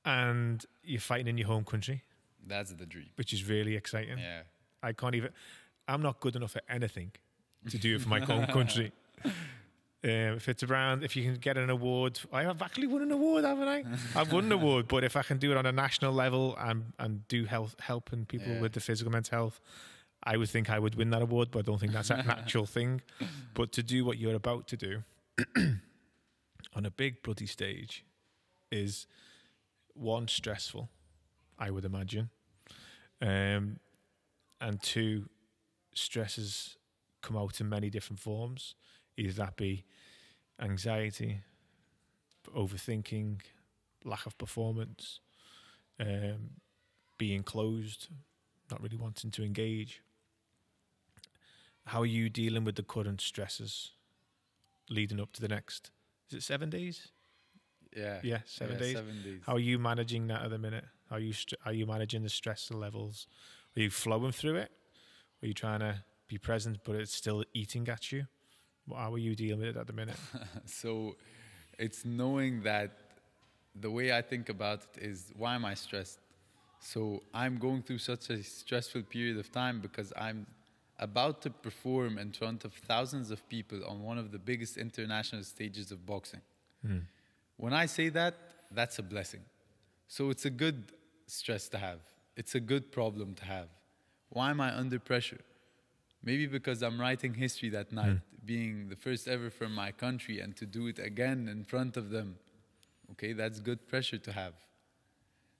and you're fighting in your home country, That's the dream. which is really exciting. Yeah. I can't even. I'm not good enough at anything to do it for my home country. Um, if it's around, if you can get an award, I have actually won an award, haven't I? I've won an award, but if I can do it on a national level and and do health helping people Yeah. with the physical mental health, I would think I would win that award. But I don't think that's a natural thing. But to do what you're about to do on a big bloody stage is one stressful, I would imagine, um, and two stresses come out in many different forms. Either that be anxiety, overthinking, lack of performance, um, being closed, not really wanting to engage. How are you dealing with the current stresses leading up to the next? Is it seven days? Yeah. Yeah, seven Yeah, days. Seven days. How are you managing that at the minute? How are you str- are you managing the stress levels? Are you flowing through it? Are you trying to be present, but it's still eating at you? How are you dealing with it at the minute? So it's knowing that the way I think about it is why am I stressed? So I'm going through such a stressful period of time because I'm about to perform in front of thousands of people on one of the biggest international stages of boxing. Hmm. When I say that, that's a blessing. So it's a good stress to have. It's a good problem to have. Why am I under pressure? Maybe because I'm writing history that night, hmm. being the first ever from my country, and to do it again in front of them. Okay, that's good pressure to have.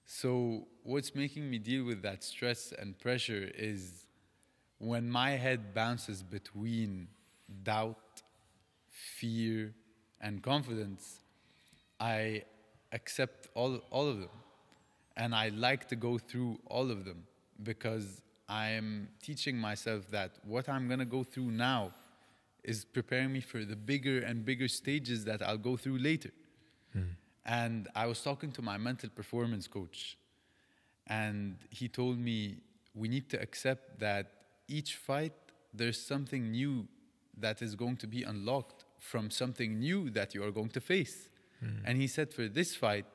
So, what's making me deal with that stress and pressure is when my head bounces between doubt, fear, and confidence, I accept all, all of them. And I like to go through all of them because I'm teaching myself that what I'm gonna go through now is preparing me for the bigger and bigger stages that I'll go through later. Hmm. And I was talking to my mental performance coach, and he told me we need to accept that each fight there's something new that is going to be unlocked from something new that you are going to face. Hmm. And he said for this fight,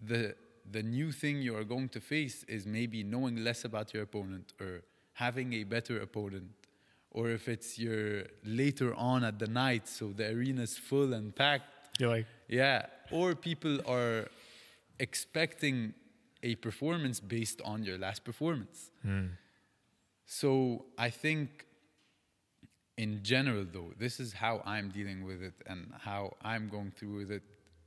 the the new thing you are going to face is maybe knowing less about your opponent or having a better opponent. Or if it's your later on at the night so the arena's full and packed. You're like, yeah. Or people are expecting a performance based on your last performance. Hmm. So i think in general though this is how i'm dealing with it and how i'm going through with it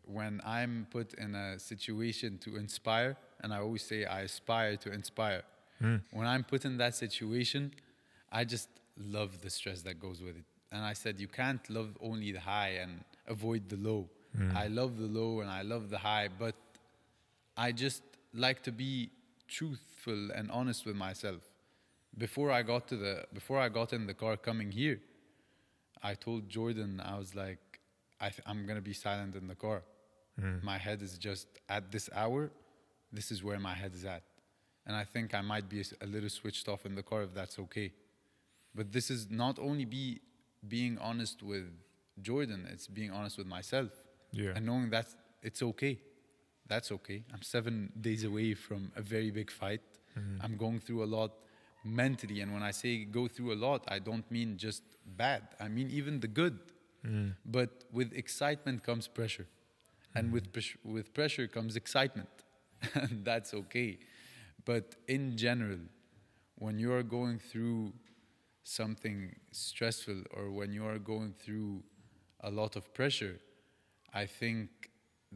when i'm put in a situation to inspire and i always say i aspire to inspire. Hmm. When i'm put in that situation i just love the stress that goes with it. And i said you can't love only the high and avoid the low. Hmm. I love the low and i love the high but i just like to be truthful and honest with myself. Before I got to the before I got in the car coming here, I told Jordan I was like, I th- I'm gonna be silent in the car. Mm. My head is just at this hour. This is where my head is at, and I think I might be a little switched off in the car if that's okay. But this is not only be being honest with Jordan; it's being honest with myself, Yeah. and knowing that it's okay. That's okay. I'm seven days away from a very big fight. Mm-hmm. I'm going through a lot mentally, and when I say go through a lot, I don't mean just bad. I mean even the good. Mm. But with excitement comes pressure, and hmm. with pres- with pressure comes excitement, and that's okay. But in general, when you are going through something stressful or when you are going through a lot of pressure, I think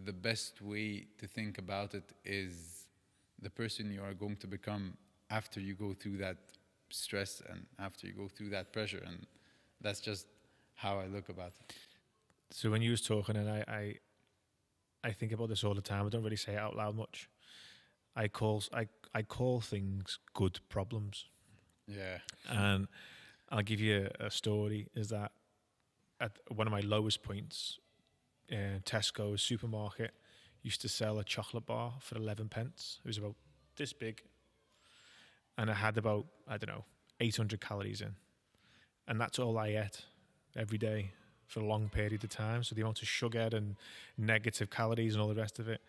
the best way to think about it is the person you are going to become after you go through that stress and after you go through that pressure. And that's just how I look about it. So when you was talking, and I, I, I think about this all the time. I don't really say it out loud much. I call I I call things good problems, Yeah. and I'll give you a, a story. Is that at one of my lowest points, uh, Tesco's supermarket used to sell a chocolate bar for eleven pence. It was about this big, and it had about I don't know eight hundred calories in, and that's all I ate every day for a long period of time. So the amount of sugar and negative calories and all the rest of it,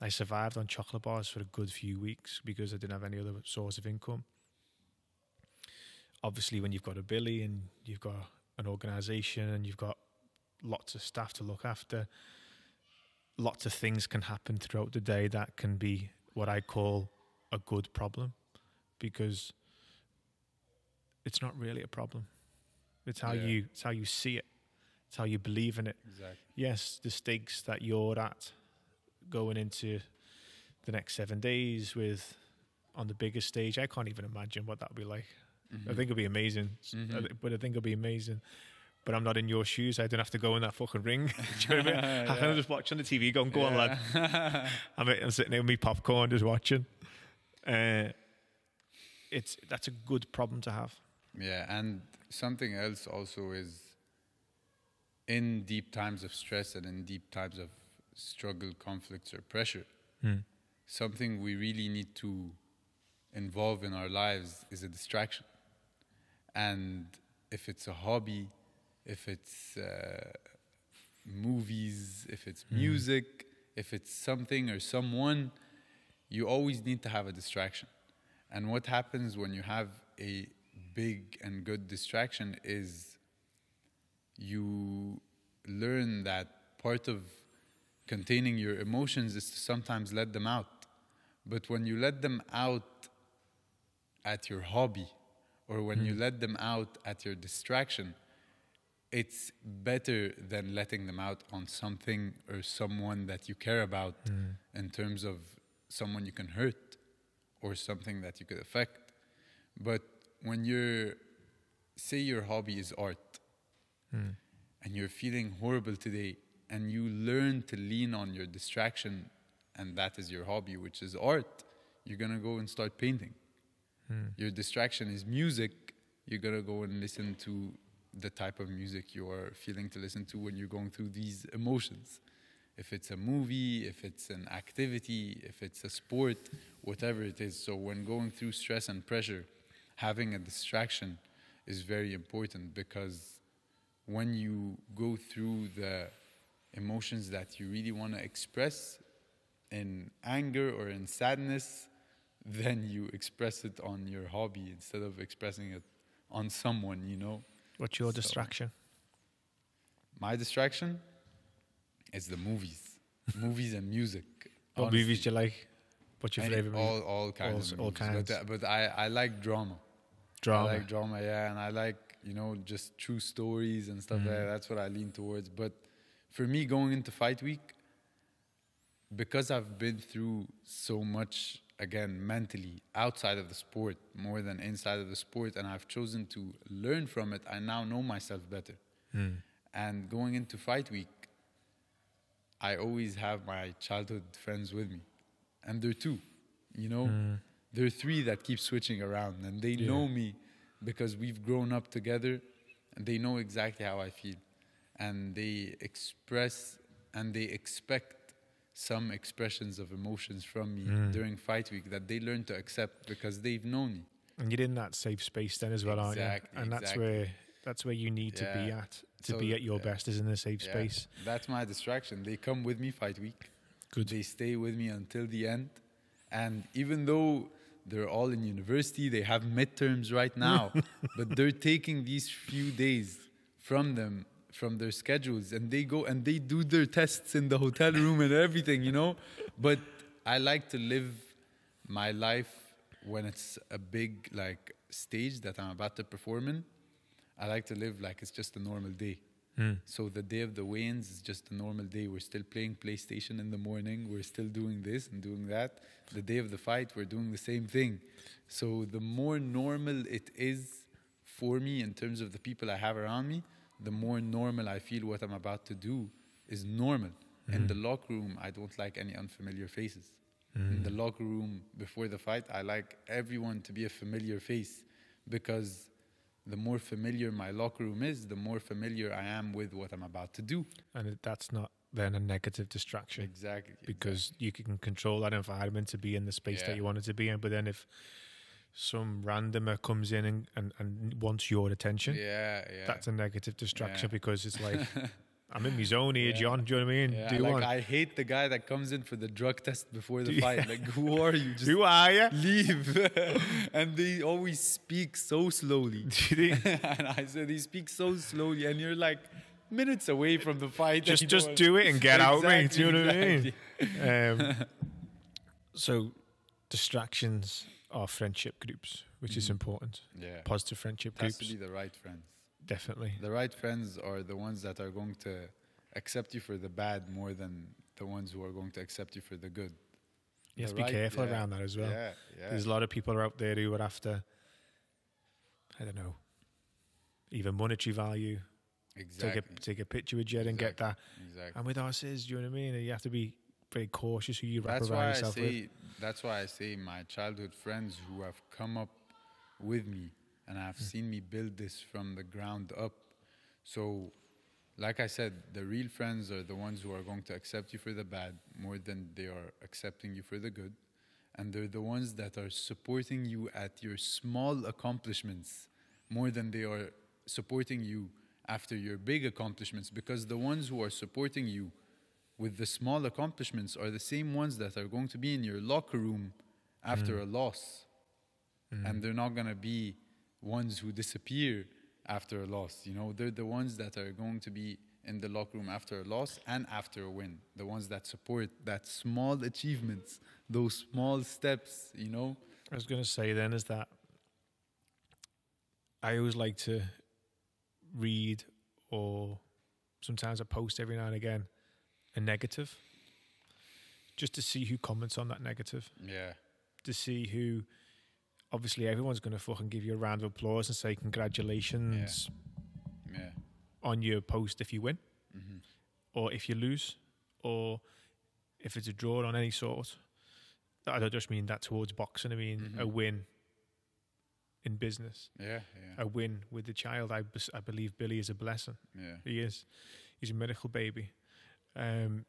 I survived on chocolate bars for a good few weeks because I didn't have any other source of income. Obviously, when you've got a billy and you've got an organisation and you've got lots of staff to look after, lots of things can happen throughout the day that can be what I call a good problem because it's not really a problem. It's how Yeah. you it's how you see it. It's how you believe in it. Exactly. Yes, the stakes that you're at going into the next seven days with on the biggest stage, I can't even imagine what that would be like. I think it'd be amazing, Mhm. but I think it'd be amazing. But I'm not in your shoes. I don't have to go in that fucking ring. You know I mean? I can just watch on the TV, going, "Go on, lad." I'm, I'm sitting there with me popcorn, just watching. Uh, it's that's a good problem to have. Yeah, and something else also is in deep times of stress and in deep times of struggle, conflicts, or pressure, something we really need to involve in our lives is a distraction. And if it's a hobby, if it's uh, movies, if it's music, if it's something or someone, you always need to have a distraction. And what happens when you have a big and good distraction is you learn that part of containing your emotions is to sometimes let them out. But when you let them out at your hobby or when you hmm. let them out at your distraction, it's better than letting them out on something or someone that you care about hmm. in terms of someone you can hurt or something that you could affect. But when you're, say, your hobby is art Hmm. and you're feeling horrible today and you learn to lean on your distraction and that is your hobby, which is art, you're gonna go and start painting. Hmm. Your distraction is music. You're gonna go and listen to the type of music you are feeling to listen to when you're going through these emotions. If it's a movie, if it's an activity, if it's a sport, whatever it is. So when going through stress and pressure, having a distraction is very important because when you go through the emotions that you really want to express in anger or in sadness, then you express it on your hobby instead of expressing it on someone, you know? What's your So- distraction? My distraction is the movies, movies and music. What honestly. movies do you like? What's your favorite movie? all, all kinds All- of all movies. kinds. But, uh, but I, I like drama. Drama. I like drama, yeah, and I like you know just true stories and stuff like that. Mm-hmm. That's what I lean towards. But for me, going into fight week, because I've been through so much again mentally outside of the sport more than inside of the sport, and I've chosen to learn from it. I now know myself better. Mm. And going into fight week, I always have my childhood friends with me, and they're two, you know. Mm-hmm. There are three that keep switching around, and they know me because we've grown up together, and they know exactly how I feel, and they express and they expect some expressions of emotions from me hmm. during fight week that they learn to accept because they've known me. and you're in that safe space then as well, aren't you? Exactly, And that's where that's where you need to be at to So, be at your yeah. best is in a safe Yeah, space. That's my distraction. They come with me fight week. Good. They stay with me until the end. And even though they're all in university, they have midterms right now, but they're taking these few days from them, from their schedules, and they go and they do their tests in the hotel room and everything, you know? But I like to live my life when it's a big like stage that I'm about to perform in. I like to live like it's just a normal day. Mm. So the day of the weigh-ins is just a normal day. We're still playing PlayStation in the morning. We're still doing this and doing that. The day of the fight, we're doing the same thing. So the more normal it is for me in terms of the people I have around me, the more normal I feel what I'm about to do is normal. In mm. the locker room, I don't like any unfamiliar faces. In mm. the locker room before the fight, I like everyone to be a familiar face because the more familiar my locker room is, the more familiar I am with what I'm about to do. And that's not then a negative distraction Exactly. because you can control that environment to be in the space Yeah. that you want it to be in. But then if some randomer comes in and, and, and wants your attention, yeah, yeah. that's a negative distraction Yeah. because it's like I'm in my zone here, Yeah. John. Do you know what I mean? yeah, Do you like? I hate the guy that comes in for the drug test before the fight. Like, who are you? Just Who are you? leave. and they always speak so slowly. and I said, they speak so slowly, and you're like minutes away from the fight. just just do it and get out, mate. Do you know what I mean? Um, so distractions are friendship groups, which is important. Yeah. Positive friendship It has to groups, be the right friends. Definitely. The right friends are the ones that are going to accept you for the bad more than the ones who are going to accept you for the good. You have to The be right- careful yeah, around that as well. Yeah, yeah. There's a lot of people out there who are after, I don't know, even monetary value. exactly. Take a take a picture with you and get that. exactly. And with is, do you know what I mean? You have to be very cautious who you wrap That's around why I yourself with. That's why I say my childhood friends who have come up with me and I have Hmm. seen me build this from the ground up. So, like I said, the real friends are the ones who are going to accept you for the bad more than they are accepting you for the good. And they're the ones that are supporting you at your small accomplishments more than they are supporting you after your big accomplishments. Because the ones who are supporting you with the small accomplishments are the same ones that are going to be in your locker room after a loss. And they're not going to be ones who disappear after a loss. You know, they're the ones that are going to be in the locker room after a loss and after a win. The ones that support that small achievements, those small steps, you know. I was going to say then is that I always like to read or sometimes I post every now and again a negative just to see who comments on that negative, Yeah. to see who. Obviously, everyone's going to fucking give you a round of applause and say congratulations Yeah. on your post if you win, hmm or if you lose, or if it's a draw on any sort. I don't just mean that towards boxing. I mean a Mhm. win in business. Yeah, yeah, A win with the child. I, I believe Billy is a blessing. yeah. He is. He's a miracle baby. Um,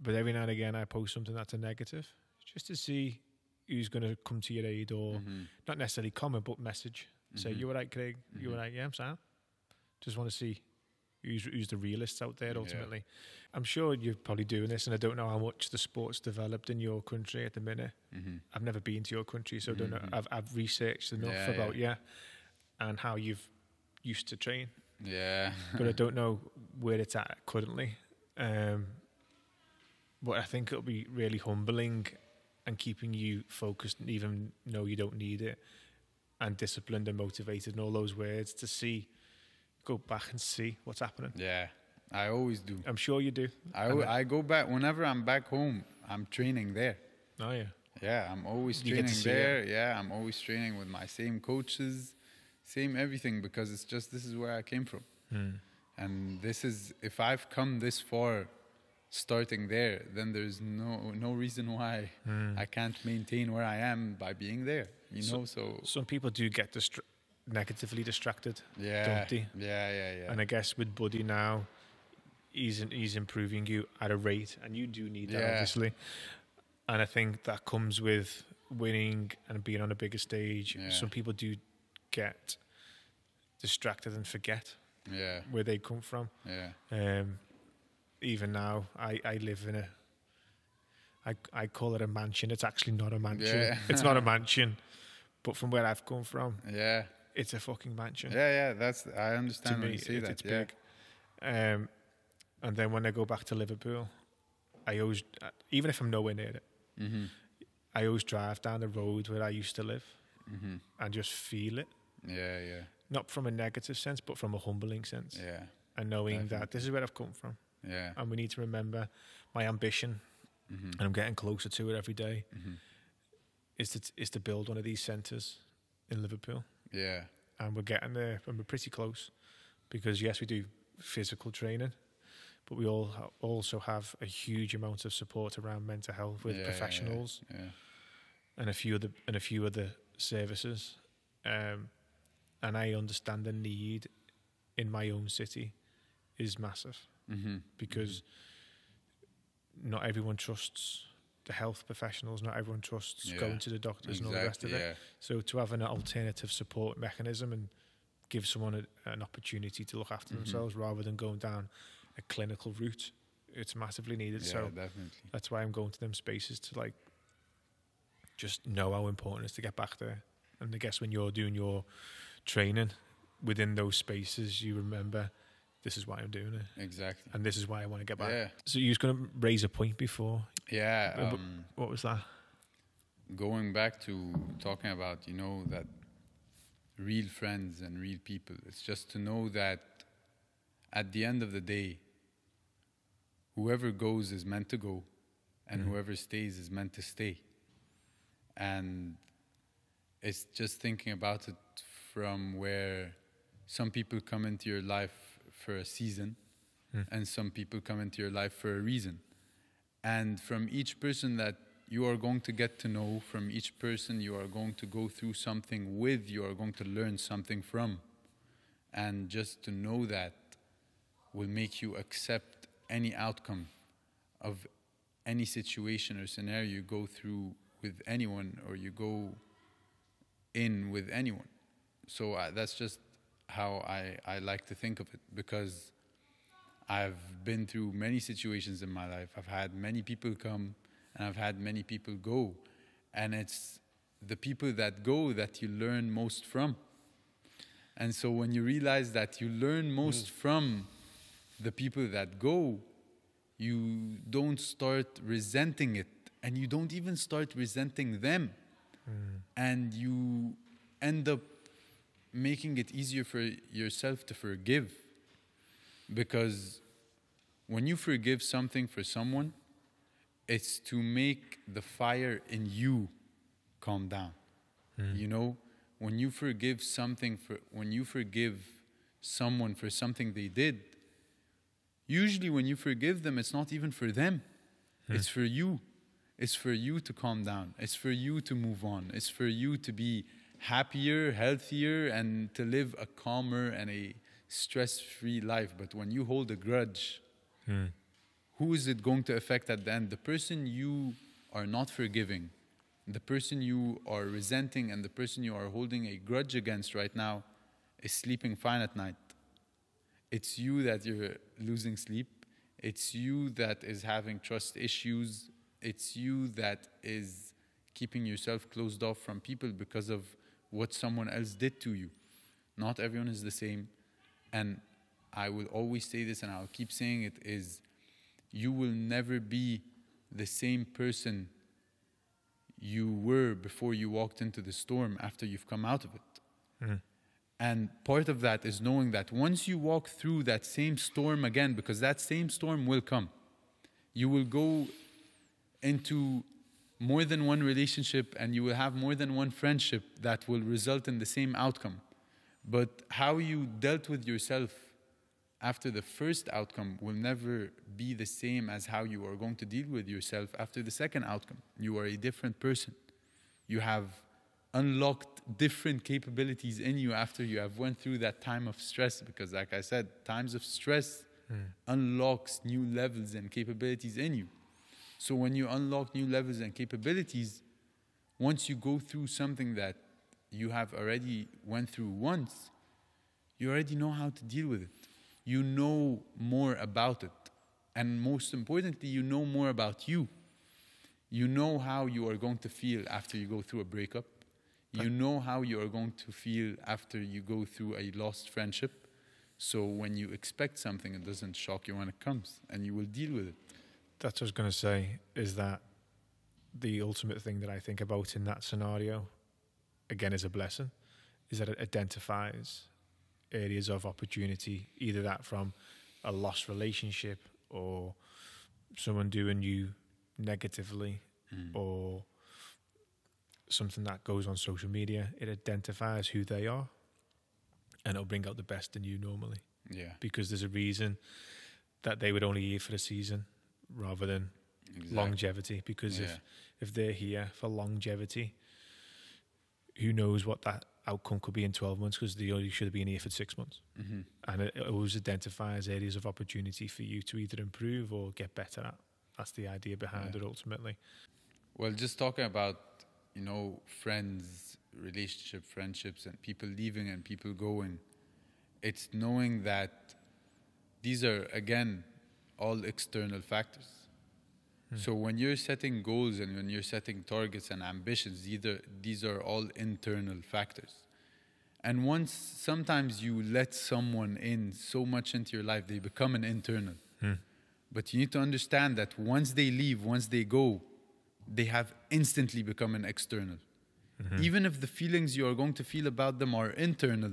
but every now and again, I post something that's a negative, just to see who's going to come to your aid, or Mhm, not necessarily comment, but message. Say, mhm. "You right, Craig? You all Mhm. right? Yeah, I'm Sam." Just want to see who's who's the realists out there. Yeah. Ultimately, I'm sure you're probably doing this, and I don't know how much the sport's developed in your country at the minute. mhm. I've never been to your country, so I don't know. Mhm. I've I've researched enough Yeah, yeah. about you and how you've used to train Yeah. but I don't know where it's at currently. Um, but I think it'll be really humbling and keeping you focused, even though you don't need it, and disciplined and motivated, and all those words to see, go back and see what's happening. yeah. I always do. I'm sure you do. I, I go back whenever I'm back home. I'm training there. Oh yeah, Yeah, I'm always You get to training see it. there. Yeah, I'm always training with my same coaches, same everything because it's just this is where I came from. Hmm. And this is if I've come this far starting there, then there's no no reason why I can't maintain where I am by being there. You So- know, so Some people do get distra- negatively distracted, yeah, don't they? yeah, yeah, yeah. And I guess with Buddy now, he's he's improving you at a rate, and you do need that Yeah. obviously. And I think that comes with winning and being on a bigger stage. Yeah. Some people do get distracted and forget yeah, where they come from. yeah, Um, even now, I, I live in a. I, I call it a mansion. It's actually not a mansion. Yeah. it's not a mansion, but from where I've come from, yeah, it's a fucking mansion yeah, yeah. That's I understand when me, you say it- that. it's yeah. big. Um, and then when I go back to Liverpool, I always, uh, even if I'm nowhere near it, Mm-hmm. I always drive down the road where I used to live Mm-hmm. and just feel it. Yeah, yeah, Not from a negative sense, but from a humbling sense. yeah, And knowing Definitely. that this is where I've come from. Yeah. And we need to remember my ambition, Mm-hmm. and I'm getting closer to it every day, Mm-hmm. is to, is to build one of these centres in Liverpool. Yeah, and we're getting there and we're pretty close. Because yes we do physical training but we all ha- also have a huge amount of support around mental health with Yeah, yeah, yeah, professionals. Yeah, and a few other and a few other services. Um, and I understand the need in my own city is massive mm-hmm. because not everyone trusts the health professionals not everyone trusts Yeah, going to the doctors and all the rest exactly. of it so to have an alternative support mechanism and give someone a, an opportunity to look after Mhm. themselves rather than going down a clinical route, it's massively needed. yeah, so definitely. that's why I'm going to them spaces to like just know how important it is to get back there. And I guess when you're doing your training within those spaces, you remember this is why I'm doing it, Exactly. and this is why I want to get back. Yeah, So you was going to raise a point before. yeah. Um, What was that? going back to talking about, you know, that real friends and real people. It's just to know that at the end of the day, whoever goes is meant to go, and Mhm. whoever stays is meant to stay. And it's just thinking about it from where some people come into your life for a season, Mm. and some people come into your life for a reason. And from each person that you are going to get to know, from each person you are going to go through something with, you are going to learn something from. And just to know that will make you accept any outcome of any situation or scenario you go through with anyone or you go in with anyone. So uh, that's just how I, I like to think of it because I've been through many situations in my life. I've had many people come and I've had many people go. And it's the people that go that you learn most from. And so when you realize that you learn most mm. from the people that go, you don't start resenting it and you don't even start resenting them. Mm. And you end up making it easier for yourself to forgive. Because when you forgive something for someone, it's to make the fire in you calm down. Hmm. You know, when you forgive something for when you forgive someone for something they did, usually when you forgive them, it's not even for them. Hmm. It's for you. It's for you to calm down. It's for you to move on. It's for you to be happier, healthier, and to live a calmer and a stress-free life. But when you hold a grudge, Hmm. who is it going to affect at the end? The person you are not forgiving, the person you are resenting, and the person you are holding a grudge against right now is sleeping fine at night. It's you that you're losing sleep. It's you that is having trust issues. It's you that is keeping yourself closed off from people because of what someone else did to you. Not everyone is the same. And I will always say this and I'll keep saying it is you will never be the same person you were before you walked into the storm after you've come out of it. Mm-hmm. And part of that is knowing that once you walk through that same storm again, because that same storm will come, you will go into more than one relationship and you will have more than one friendship that will result in the same outcome. But how you dealt with yourself after the first outcome will never be the same as how you are going to deal with yourself after the second outcome. You are a different person. You have unlocked different capabilities in you after you have went through that time of stress because like I said, times of stress hmm. unlocks new levels and capabilities in you. So when you unlock new levels and capabilities, once you go through something that you have already went through once, you already know how to deal with it. You know more about it. And most importantly, you know more about you. You know how you are going to feel after you go through a breakup. You know how you are going to feel after you go through a lost friendship. So when you expect something, it doesn't shock you when it comes, and you will deal with it. That's what I was going to say. Is that the ultimate thing that I think about in that scenario? Again, is a blessing. Is that it identifies areas of opportunity, either that from a lost relationship or someone doing you negatively mm. or something that goes on social media. It identifies who they are and it'll bring out the best in you normally Yeah, because there's a reason that they would only here for a season rather than exactly. longevity because Yeah. if if they're here for longevity who knows what that outcome could be in 12 months because they only should have been here for six months hmm and it, it always identifies areas of opportunity for you to either improve or get better at that's the idea behind Yeah. it ultimately Well, just talking about, you know, friends, relationship, friendships, and people leaving and people going, it's knowing that these are, again, all external factors. Hmm. So when you're setting goals and when you're setting targets and ambitions, either, these are all internal factors. And once sometimes you let someone in so much into your life, they become an internal. Hmm. But you need to understand that once they leave, once they go, they have instantly become an external. Mm-hmm. Even if the feelings you are going to feel about them are internal,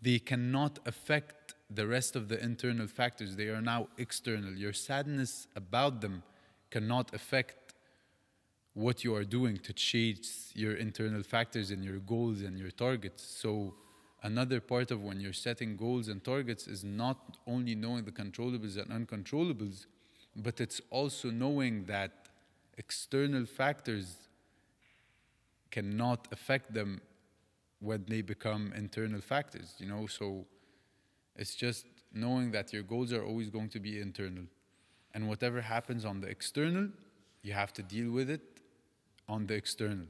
they cannot affect the rest of the internal factors. They are now external. Your sadness about them cannot affect what you are doing to chase your internal factors and your goals and your targets. So, another part of when you're setting goals and targets is not only knowing the controllables and uncontrollables, but it's also knowing that external factors cannot affect them when they become internal factors, you know? So, it's just knowing that your goals are always going to be internal. And whatever happens on the external, you have to deal with it on the external.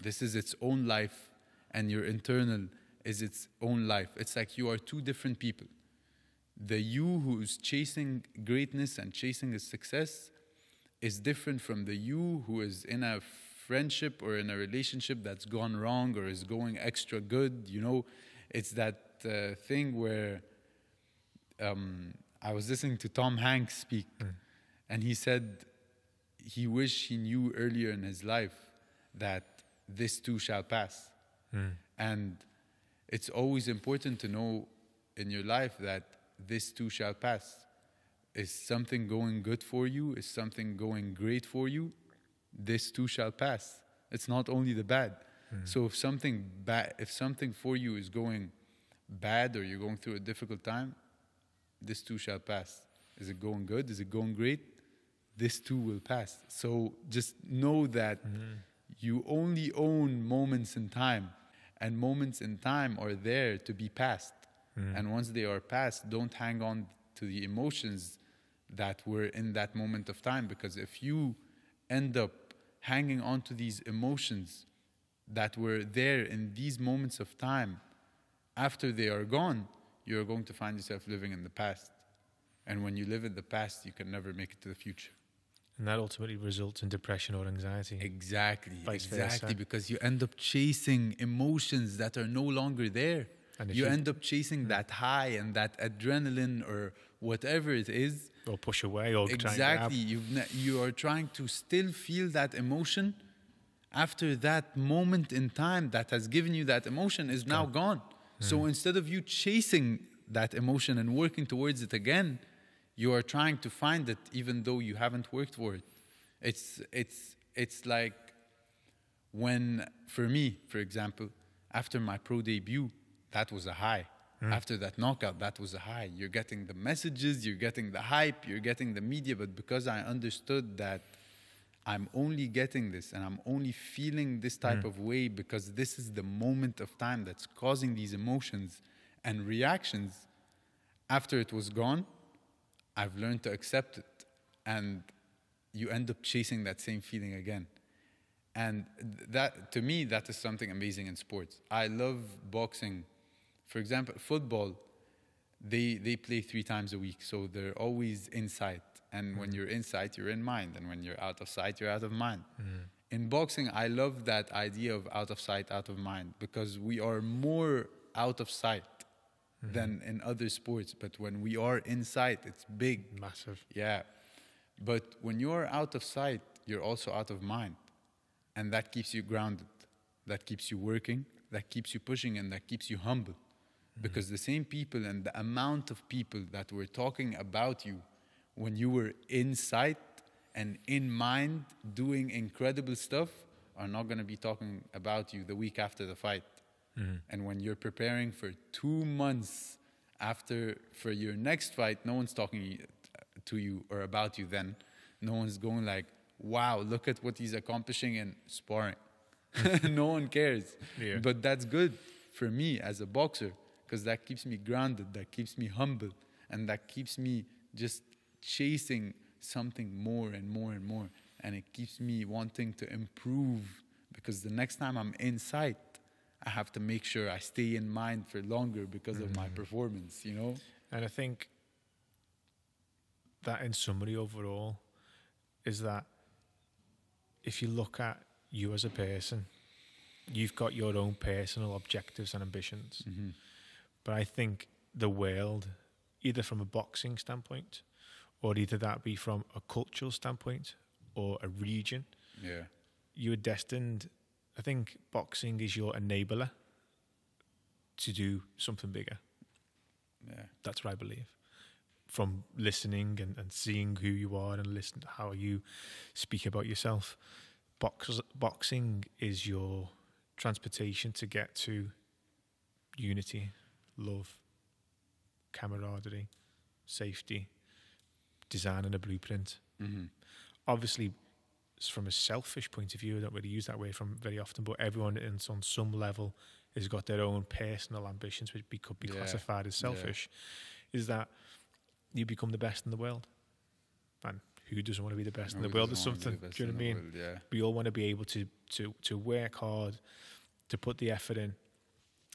This is its own life, and your internal is its own life. It's like you are two different people. The you who's chasing greatness and chasing a success is different from the you who is in a friendship or in a relationship that's gone wrong or is going extra good. You know, it's that uh, thing where um, I was listening to Tom Hanks speak, mm. and he said he wished he knew earlier in his life that this too shall pass. Mm. And it's always important to know in your life that this too shall pass. Is something going good for you? Is something going great for you? This too shall pass. It's not only the bad. Mm. So if something bad, if something for you is going bad or you're going through a difficult time, this too shall pass. Is it going good? Is it going great? This too will pass. So just know that mm-hmm. you only own moments in time. and moments in time are there to be passed. Mm-hmm. And once they are passed, don't hang on to the emotions that were in that moment of time. Because if you end up hanging on to these emotions that were there in these moments of time, after they are gone, you're going to find yourself living in the past. And when you live in the past, you can never make it to the future. And that ultimately results in depression or anxiety. Exactly. Vice exactly. versa. Because you end up chasing emotions that are no longer there. And you you- end up chasing hmm. that high and that adrenaline or whatever it is. or push away or. Exactly. You've ne- you are trying to still feel that emotion after that moment in time that has given you that emotion is now gone. So hmm. instead of you chasing that emotion and working towards it again, you are trying to find it even though you haven't worked for it. It's it's it's like when for me, for example, after my pro debut, that was a high. Hmm. After that knockout, that was a high. You're getting the messages, you're getting the hype, you're getting the media, but because I understood that I'm only getting this and I'm only feeling this type hmm. of way because this is the moment of time that's causing these emotions and reactions. After it was gone, I've learned to accept it. And you end up chasing that same feeling again. And that, to me, that is something amazing in sports. I love boxing. For example, football, they, they play three times a week, so they're always in sight. And when mm-hmm. you're inside, you're in mind. And when you're out of sight, you're out of mind. Mm-hmm. In boxing, I love that idea of out of sight, out of mind, because we are more out of sight mm-hmm. than in other sports. But when we are in sight, it's big. Massive. Yeah. But when you're out of sight, you're also out of mind. And that keeps you grounded. That keeps you working. That keeps you pushing and that keeps you humble. Because the same people and the amount of people that were talking about you when you were in sight and in mind doing incredible stuff are not going to be talking about you the week after the fight. Mm-hmm. And when you're preparing for two months after for your next fight, no one's talking to you or about you then. No one's going like, wow, look at what he's accomplishing in sparring. no one cares. Yeah. But that's good for me as a boxer because that keeps me grounded, that keeps me humble, and that keeps me just chasing something more and more and more. And it keeps me wanting to improve because the next time I'm in sight, I have to make sure I stay in mind for longer because of my mm. performance, you know? And I think that, in summary, overall, is that if you look at you as a person, you've got your own personal objectives and ambitions. Mm-hmm. But I think the world, either from a boxing standpoint, or either that be from a cultural standpoint or a region, Yeah. you are destined. I think boxing is your enabler to do something bigger. Yeah. That's what I believe. From listening and, and seeing who you are and listen to how you speak about yourself, box, boxing is your transportation to get to unity, love, camaraderie, safety, designing a blueprint. hmm Obviously, from a selfish point of view, I don't really use that way from very often, but everyone in, on some level has got their own personal ambitions, which be, could be Yeah, classified as yeah. selfish. Is that you become the best in the world? And who doesn't want to be the best in the world? Or doesn't wanna be something. Do you know what I mean? world? Yeah. We all want to be able to to to work hard, to put the effort in,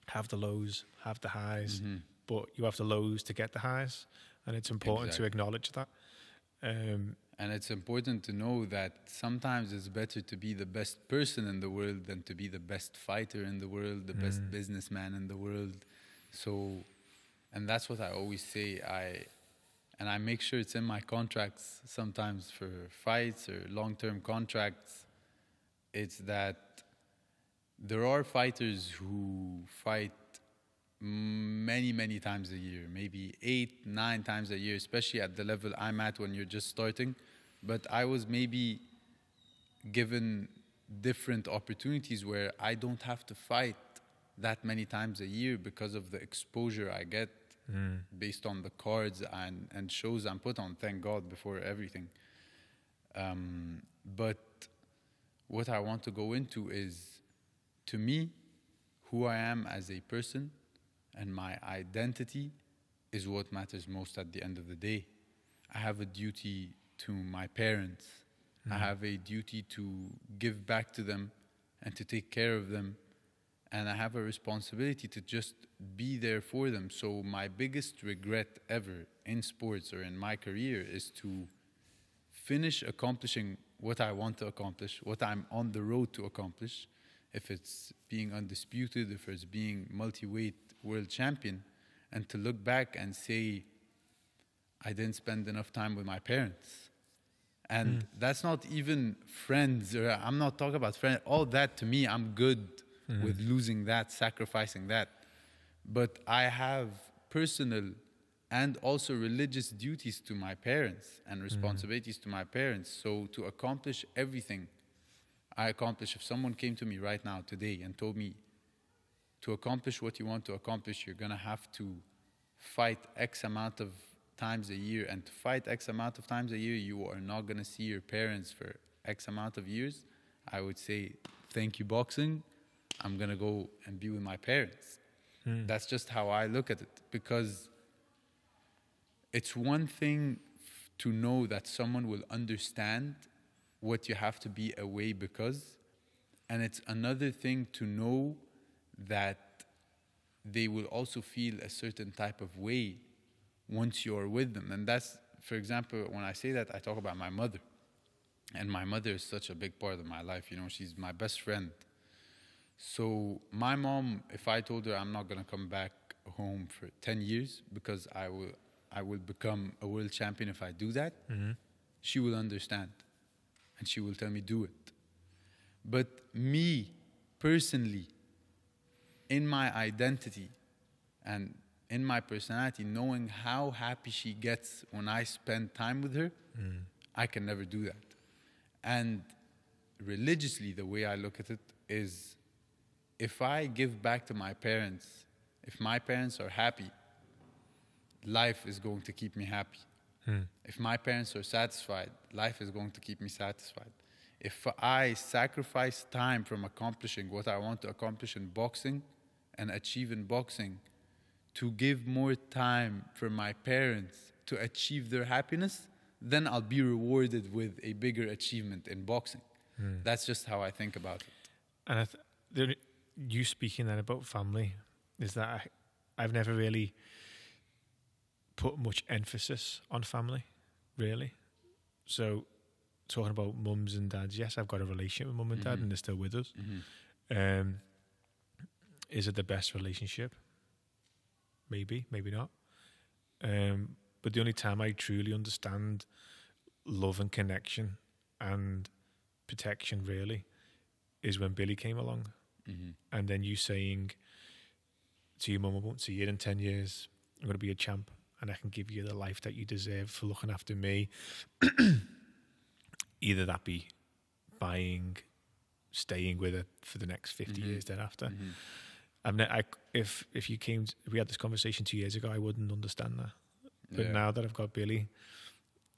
have the lows, have the highs, Mhm. but you have the lows to get the highs, and it's important to acknowledge that. Um, And it's important to know that sometimes it's better to be the best person in the world than to be the best fighter in the world, the best Mm. businessman in the world. So, and that's what I always say. I, and I make sure it's in my contracts sometimes for fights or long term contracts. It's that there are fighters who fight many, many times a year, maybe eight, nine times a year, especially at the level I'm at when you're just starting. But I was maybe given different opportunities where I don't have to fight that many times a year because of the exposure I get based on the cards and, and shows I'm put on, thank God, before everything. Um, but what I want to go into is to me, who I am as a person and my identity is what matters most at the end of the day. I have a duty to my parents. I hmm. have a duty to give back to them and to take care of them. And I have a responsibility to just be there for them. So, my biggest regret ever in sports or in my career is to finish accomplishing what I want to accomplish, what I'm on the road to accomplish. If it's being undisputed, if it's being multi weight world champion, and to look back and say, I didn't spend enough time with my parents. And hmm. that's not even friends, or I'm not talking about friends. All that to me, I'm good hmm. with losing that, sacrificing that. But I have personal and also religious duties to my parents and hmm. responsibilities to my parents. So to accomplish everything I accomplish, if someone came to me right now today and told me, to accomplish what you want to accomplish, you're gonna have to fight X amount of times a year, and to fight X amount of times a year, you are not gonna see your parents for X amount of years. I would say, thank you, boxing. I'm gonna go and be with my parents. Hmm. That's just how I look at it because it's one thing to know that someone will understand what you have to be away because, and it's another thing to know that they will also feel a certain type of way once you're with them. And that's, for example, when I say that, I talk about my mother. And my mother is such a big part of my life. You know, she's my best friend. So my mom, if I told her I'm not gonna come back home for 10 years because I will, I will become a world champion if I do that, mm-hmm. she will understand, and she will tell me do it. But me personally, in my identity and in my personality, knowing how happy she gets when I spend time with her, mm. I can never do that. And religiously, the way I look at it is if I give back to my parents, if my parents are happy, life is going to keep me happy. Hmm. If my parents are satisfied, life is going to keep me satisfied. If I sacrifice time from accomplishing what I want to accomplish in boxing and achieve in boxing to give more time for my parents to achieve their happiness, then I'll be rewarded with a bigger achievement in boxing. Hmm. That's just how I think about it. And I th- the, only- you speaking then about family is that I, I've never really put much emphasis on family, really. So, talking about mums and dads, yes, I've got a relationship with mum and dad, mm-hmm. and they're still with us. Mm-hmm. Um, is it the best relationship? Maybe, maybe not. Um, but the only time I truly understand love and connection and protection, really, is when Billy came along. Mm-hmm. And then you saying to your mum, I won't see you in 10 years. I'm going to be a champ and I can give you the life that you deserve for looking after me. Either that be buying, staying with her for the next 50 mm-hmm. years thereafter. Mm-hmm. I've ne- I, if if you came, if we had this conversation two years ago, I wouldn't understand that. But Yeah. now that I've got Billy,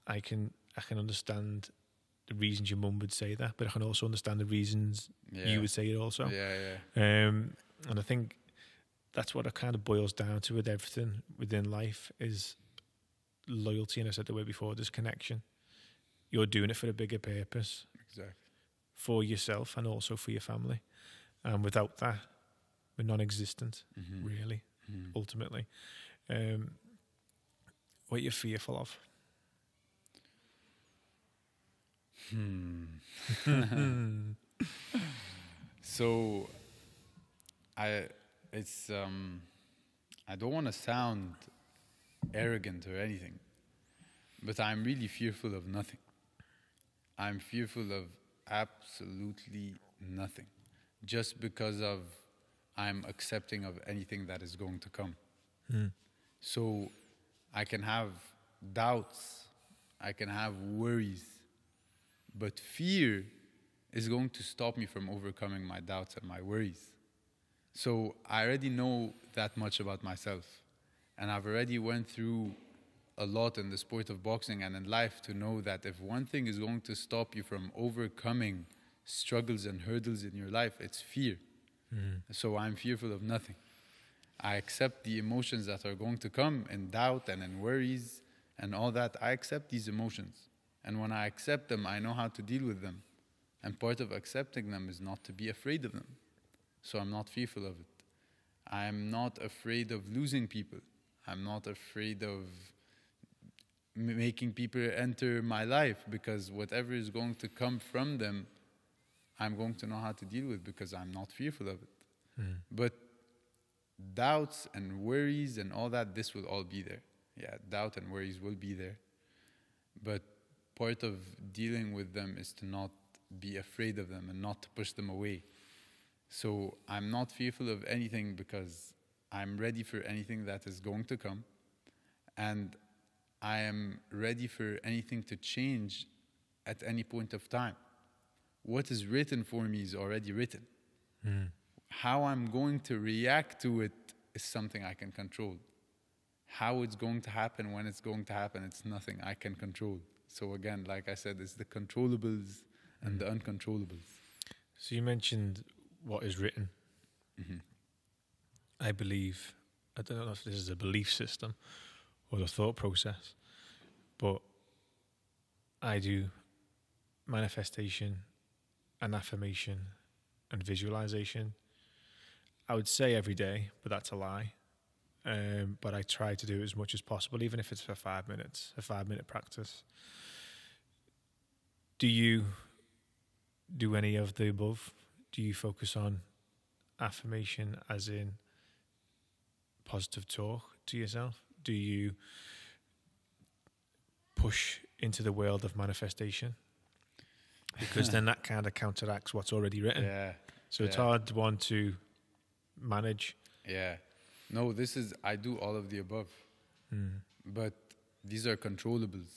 I can I can understand the reasons your mum would say that, but I can also understand the reasons Yeah. you would say it also. Yeah, yeah. Um, and I think that's what it kind of boils down to with everything within life is loyalty. And I said the way before, this connection. You're doing it for a bigger purpose Exactly. for yourself and also for your family. And without that, we're non-existent, Mm-hmm. really, ultimately. Um, what you're fearful of? Hmm. So, I it's um, I don't want to sound arrogant or anything, but I'm really fearful of nothing. I'm fearful of absolutely nothing, just because of I'm accepting of anything that is going to come. Hmm. So, I can have doubts, I can have worries, but fear is going to stop me from overcoming my doubts and my worries. So I already know that much about myself. And I've already went through a lot in the sport of boxing and in life to know that if one thing is going to stop you from overcoming struggles and hurdles in your life, it's fear. Mm-hmm. So I'm fearful of nothing. I accept the emotions that are going to come in doubt and in worries and all that. I accept these emotions. And when I accept them, I know how to deal with them. And part of accepting them is not to be afraid of them. So I'm not fearful of it. I'm not afraid of losing people. I'm not afraid of making people enter my life because whatever is going to come from them, I'm going to know how to deal with because I'm not fearful of it. Hmm. But doubts and worries and all that, this will all be there. Yeah, doubt and worries will be there. But part of dealing with them is to not be afraid of them and not to push them away. So I'm not fearful of anything because I'm ready for anything that is going to come. And I am ready for anything to change at any point of time. What is written for me is already written. Hmm. How I'm going to react to it is something I can control. How it's going to happen, when it's going to happen, it's nothing I can control. So, again, like I said, it's the controllables and hmm. the uncontrollables. So you mentioned what is written. Mm-hmm. I believe, I don't know if this is a belief system or the thought process, but I do manifestation and affirmation and visualization. I would say every day, but that's a lie. Um, but I try to do it as much as possible, even if it's for five minutes, a five minute practice. Do you do any of the above? Do you focus on affirmation as in positive talk to yourself? Do you push into the world of manifestation? Because then that kind of counteracts what's already written. Yeah. So it's hard one to manage. Yeah. No, this is, I do all of the above. Mm. But these are controllables.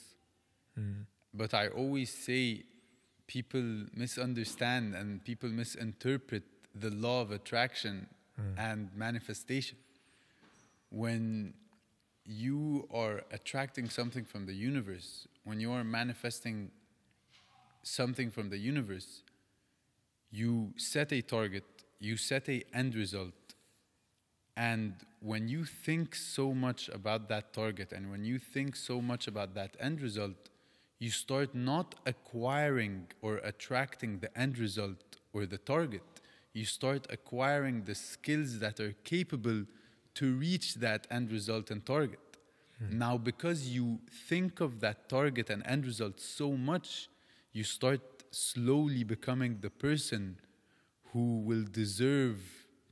Mm. But I always say people misunderstand and people misinterpret the law of attraction and manifestation. When you are attracting something from the universe, when you are manifesting something from the universe, you set a target, you set a end result, and when you think so much about that target and when you think so much about that end result, you start not acquiring or attracting the end result or the target. You start acquiring the skills that are capable to reach that end result and target. Hmm. Now, because you think of that target and end result so much, you start slowly becoming the person who will deserve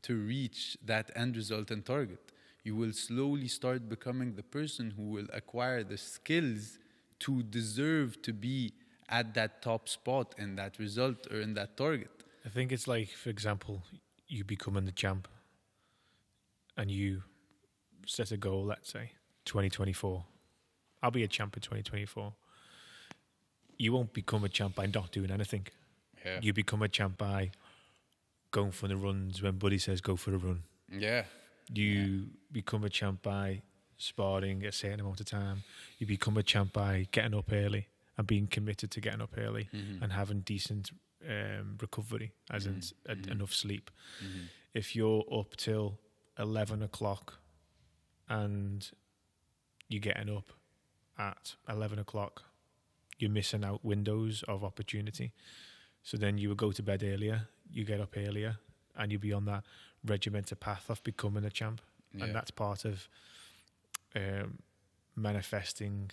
to reach that end result and target. You will slowly start becoming the person who will acquire the skills to deserve to be at that top spot in that result or in that target. I think it's like, for example, you becoming the champ and you set a goal, let's say 2024. I'll be a champ in 2024. You won't become a champ by not doing anything. Yeah. You become a champ by going for the runs when Buddy says go for a run. Yeah. You become a champ by sparring a certain amount of time. You become a champ by getting up early and being committed to getting up early mm-hmm. and having decent um, recovery, as in mm-hmm. s- en- mm-hmm. enough sleep. If you're up till 11 o'clock and you're getting up at 11 o'clock, you're missing out windows of opportunity. So then you would go to bed earlier, you get up earlier, and you'll be on that regimented path of becoming a champ. Yeah. And that's part of um, manifesting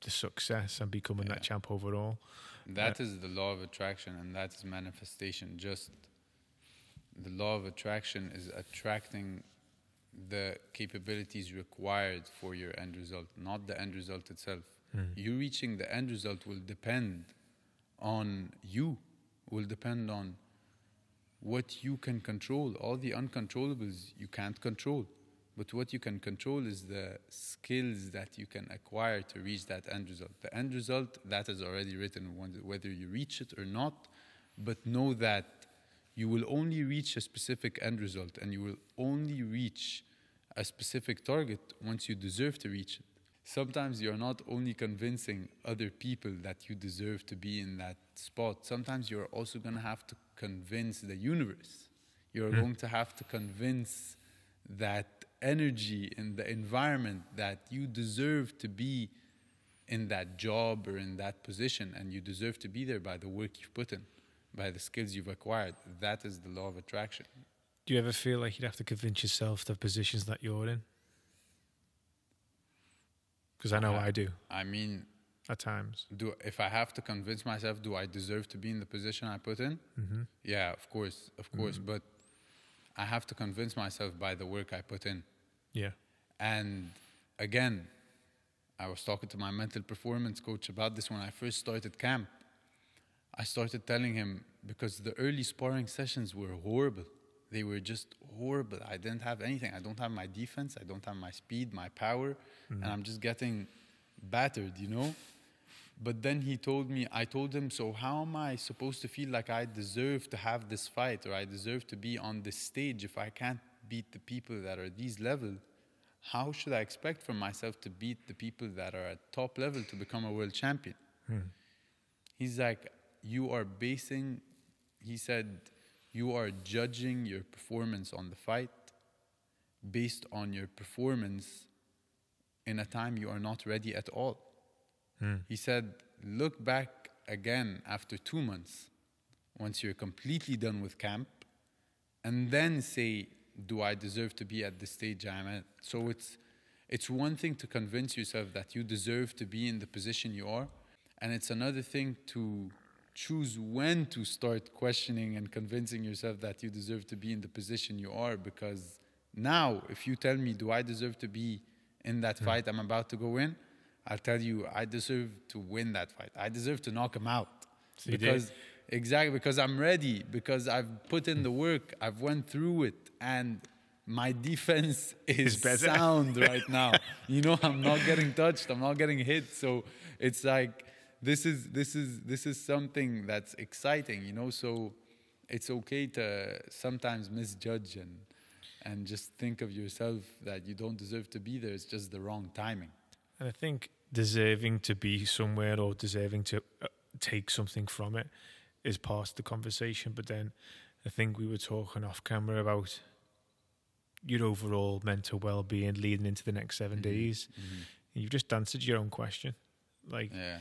the success and becoming Yeah. that champ overall. That is the law of attraction, and that is manifestation. Just the law of attraction is attracting the capabilities required for your end result, not the end result itself. Mm. You reaching the end result will depend on you, will depend on what you can control. All the uncontrollables you can't control. But what you can control is the skills that you can acquire to reach that end result. The end result, that is already written, whether you reach it or not. But know that you will only reach a specific end result and you will only reach a specific target once you deserve to reach it. Sometimes you're not only convincing other people that you deserve to be in that spot, sometimes you're also going to have to convince the universe. You're Hmm. going to have to convince that energy in the environment that you deserve to be in that job or in that position and you deserve to be there by the work you've put in, by the skills you've acquired. That is the law of attraction. Do you ever feel like you'd have to convince yourself the positions that you're in? Because I know Uh, I do I mean, at times. do if I have to convince myself, do I deserve to be in the position I put in? hmm Yeah, of course, of course. But I have to convince myself by the work I put in. Yeah. And again, I was talking to my mental performance coach about this when I first started camp. I started telling him because the early sparring sessions were horrible. They were just horrible. I didn't have anything. I don't have my defense. I don't have my speed, my power, and mm-hmm. I'm just getting battered, you know? But then he told me, I told him, so how am I supposed to feel like I deserve to have this fight or I deserve to be on this stage if I can't beat the people that are these level? How should I expect from myself to beat the people that are at top level to become a world champion? Hmm. He's like, you are basing, he said, you are judging your performance on the fight based on your performance in a time you are not ready at all. Hmm. He said, look back again after two months, once you're completely done with camp, and then say, do I deserve to be at the stage I'm at? So it's, it's one thing to convince yourself that you deserve to be in the position you are, and it's another thing to choose when to start questioning and convincing yourself that you deserve to be in the position you are. Because now, if you tell me, do I deserve to be in that fight I'm about to go in? I'll tell you, I deserve to win that fight. I deserve to knock him out. So because exactly because I'm ready, because I've put in the work, I've went through it, and my defense is sound right now. You know, I'm not getting touched, I'm not getting hit. So it's like this is this is this is something that's exciting, you know. So it's okay to sometimes misjudge and and just think of yourself that you don't deserve to be there. It's just the wrong timing. And I think deserving to be somewhere or deserving to uh, take something from it is part of the conversation. But then I think we were talking off camera about your overall mental well being leading into the next 7 days. And you've just answered your own question. Like, Yeah,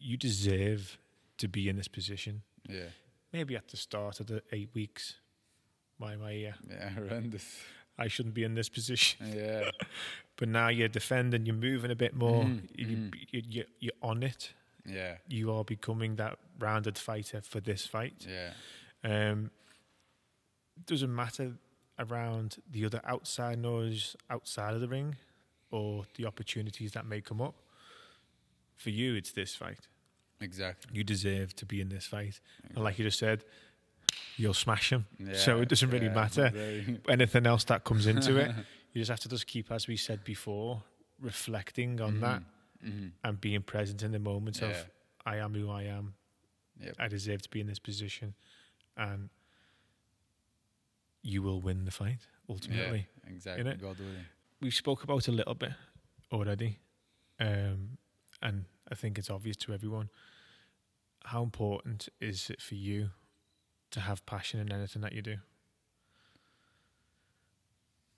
you deserve to be in this position. yeah, Maybe at the start of the eight weeks, why am I here? yeah, horrendous. I shouldn't be in this position. Yeah, But now you're defending, you're moving a bit more, Mhm, you, you, you, you're on it. yeah, You are becoming that rounded fighter for this fight. yeah. Um, doesn't matter around the other outside noise outside of the ring or the opportunities that may come up. For you, it's this fight. Exactly. You deserve to be in this fight. And like you just said, you'll smash him. Yeah, so it doesn't really yeah, matter. very- Anything else that comes into it, you just have to just keep, as we said before, reflecting on that Mhm. and being present in the moment Yeah. of I am who I am. Yep. I deserve to be in this position, and you will win the fight ultimately. Exactly. innit? God willing. We spoke about a little bit already, um, and I think it's obvious to everyone. How important is it for you to have passion in anything that you do?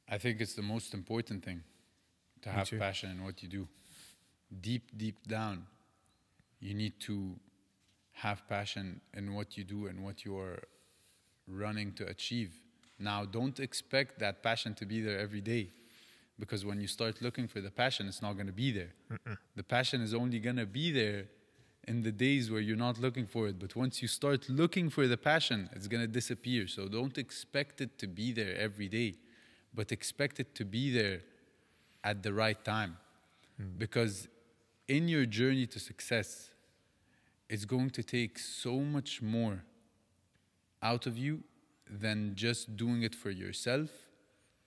I think it's the most important thing to have too. passion in what you do. Deep, deep down, you need to have passion in what you do and what you are running to achieve. Now, don't expect that passion to be there every day because when you start looking for the passion, it's not going to be there. The passion is only going to be there in the days where you're not looking for it. But once you start looking for the passion, it's going to disappear. So don't expect it to be there every day, but expect it to be there at the right time. Hmm. Because in your journey to success, it's going to take so much more out of you than just doing it for yourself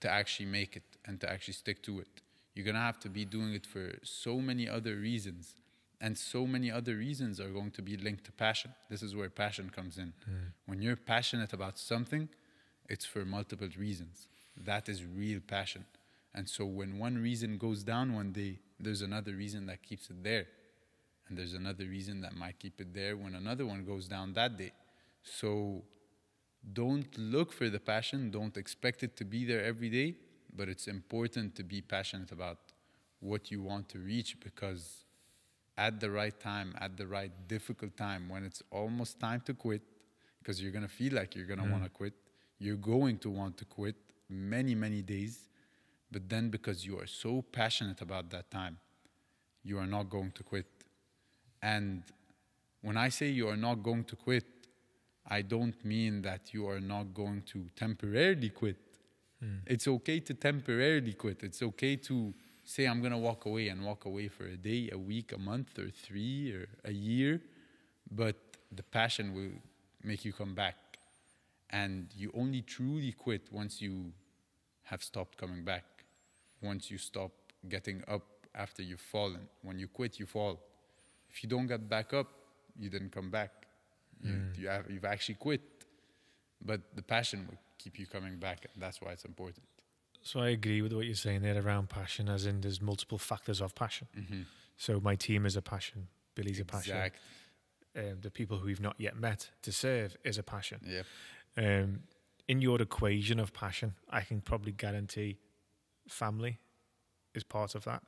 to actually make it and to actually stick to it. You're going to have to be doing it for so many other reasons. And so many other reasons are going to be linked to passion. This is where passion comes in. Hmm. When you're passionate about something, it's for multiple reasons. That is real passion. And so when one reason goes down one day, there's another reason that keeps it there. And there's another reason that might keep it there when another one goes down that day. So don't look for the passion, don't expect it to be there every day, but it's important to be passionate about what you want to reach because at the right time, at the right difficult time, when it's almost time to quit, because you're gonna feel like you're gonna mm-hmm. wanna quit, you're going to want to quit many, many days, but then because you are so passionate about that time, you are not going to quit. And when I say you are not going to quit, I don't mean that you are not going to temporarily quit. Mm. It's okay to temporarily quit. It's okay to say, I'm going to walk away and walk away for a day, a week, a month, or three, or a year. But the passion will make you come back. And you only truly quit once you have stopped coming back, once you stop getting up after you've fallen. When you quit, you fall. If you don't get back up, you didn't come back. You, mm. you have, you've actually quit. But the passion will keep you coming back, and that's why it's important. So I agree with what you're saying there around passion, as in there's multiple factors of passion. So my team is a passion, Billy's a passion, um, the people who we've not yet met to serve is a passion. Yep. Um, in your equation of passion, I can probably guarantee family is part of that.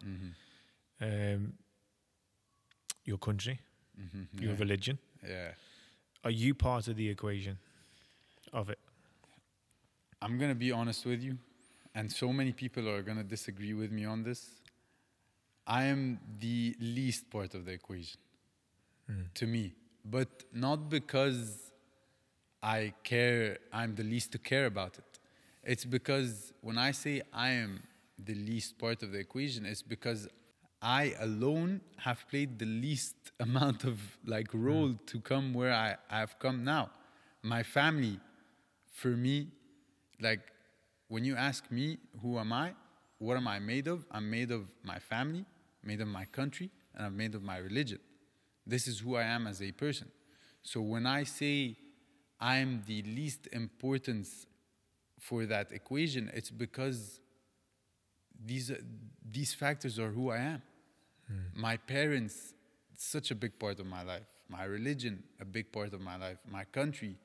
Um, your country, Mm-hmm. your yeah. religion. yeah. Are you part of the equation of it? I'm gonna be honest with you, and so many people are gonna disagree with me on this. I am the least part of the equation mm. to me, but not because I care, I'm the least to care about it. It's because when I say I am the least part of the equation, it's because I alone have played the least amount of like role mm. to come where I have come now. My family, for me, like when you ask me who am I, what am I made of? I'm made of my family, made of my country, and I'm made of my religion. This is who I am as a person. So when I say I'm the least importance for that equation, it's because these these factors are who I am. Hmm. My parents, such a big part of my life. My religion, a big part of my life. My country,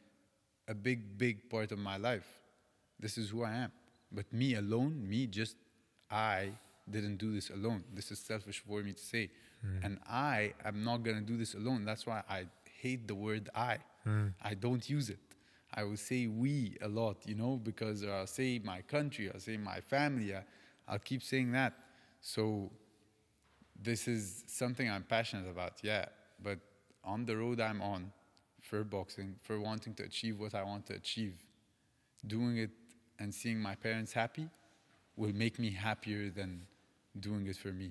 a big, big part of my life. This is who I am. But me alone, me just, I didn't do this alone. This is selfish for me to say. Hmm. And I am not going to do this alone. That's why I hate the word I. Hmm. I don't use it. I will say we a lot, you know, because I'll say my country, I'll say my family, I- I'll keep saying that. So this is something I'm passionate about, yeah. But on the road I'm on for boxing, for wanting to achieve what I want to achieve, doing it and seeing my parents happy will make me happier than doing it for me.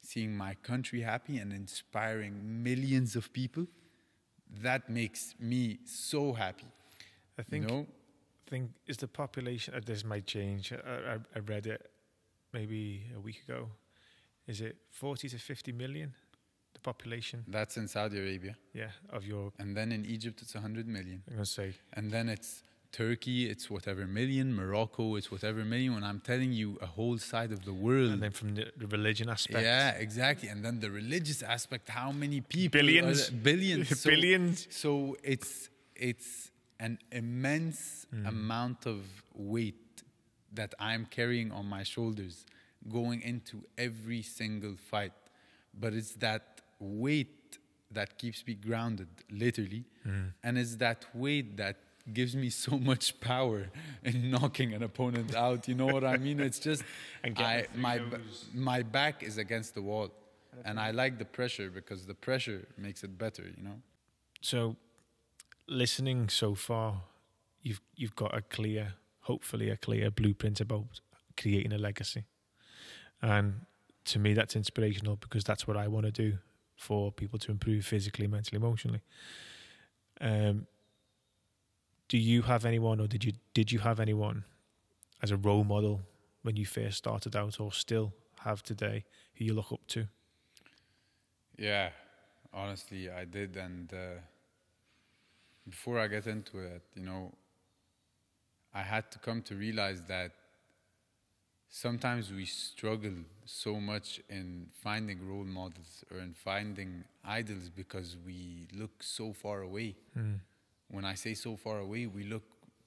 Seeing my country happy and inspiring millions of people, that makes me so happy. I think you know? think is the population. Uh, this might change. I, I, I read it maybe a week ago. Is it forty to fifty million? The population, That's in Saudi Arabia. yeah, of your. And then in Egypt, it's 100 million. I'm gonna say And then it's Turkey, it's whatever million. Morocco, it's whatever million. When I'm telling you a whole side of the world. and then from the, religion aspect, Yeah, exactly. And then the religious aspect, how many people? Billions. Billions. So, Billions. So it's it's an immense hmm. amount of weight that I'm carrying on my shoulders going into every single fight. But it's that weight that keeps me grounded, literally. Hmm. And it's that weight that gives me so much power in knocking an opponent out. You know what I mean? It's just And I, my those- my back is against the wall, and I like the pressure because the pressure makes it better. You know. So, listening so far, you've you've got a clear, hopefully a clear blueprint about creating a legacy, and to me that's inspirational because that's what I want to do for people to improve physically, mentally, emotionally. Um, do you have anyone, or did you did you have anyone as a role model when you first started out, or still have today, who you look up to? Yeah, honestly, I did. And uh, before I get into it, you know, I had to come to realize that sometimes we struggle so much in finding role models or in finding idols because we look so far away. When I say so far away, we look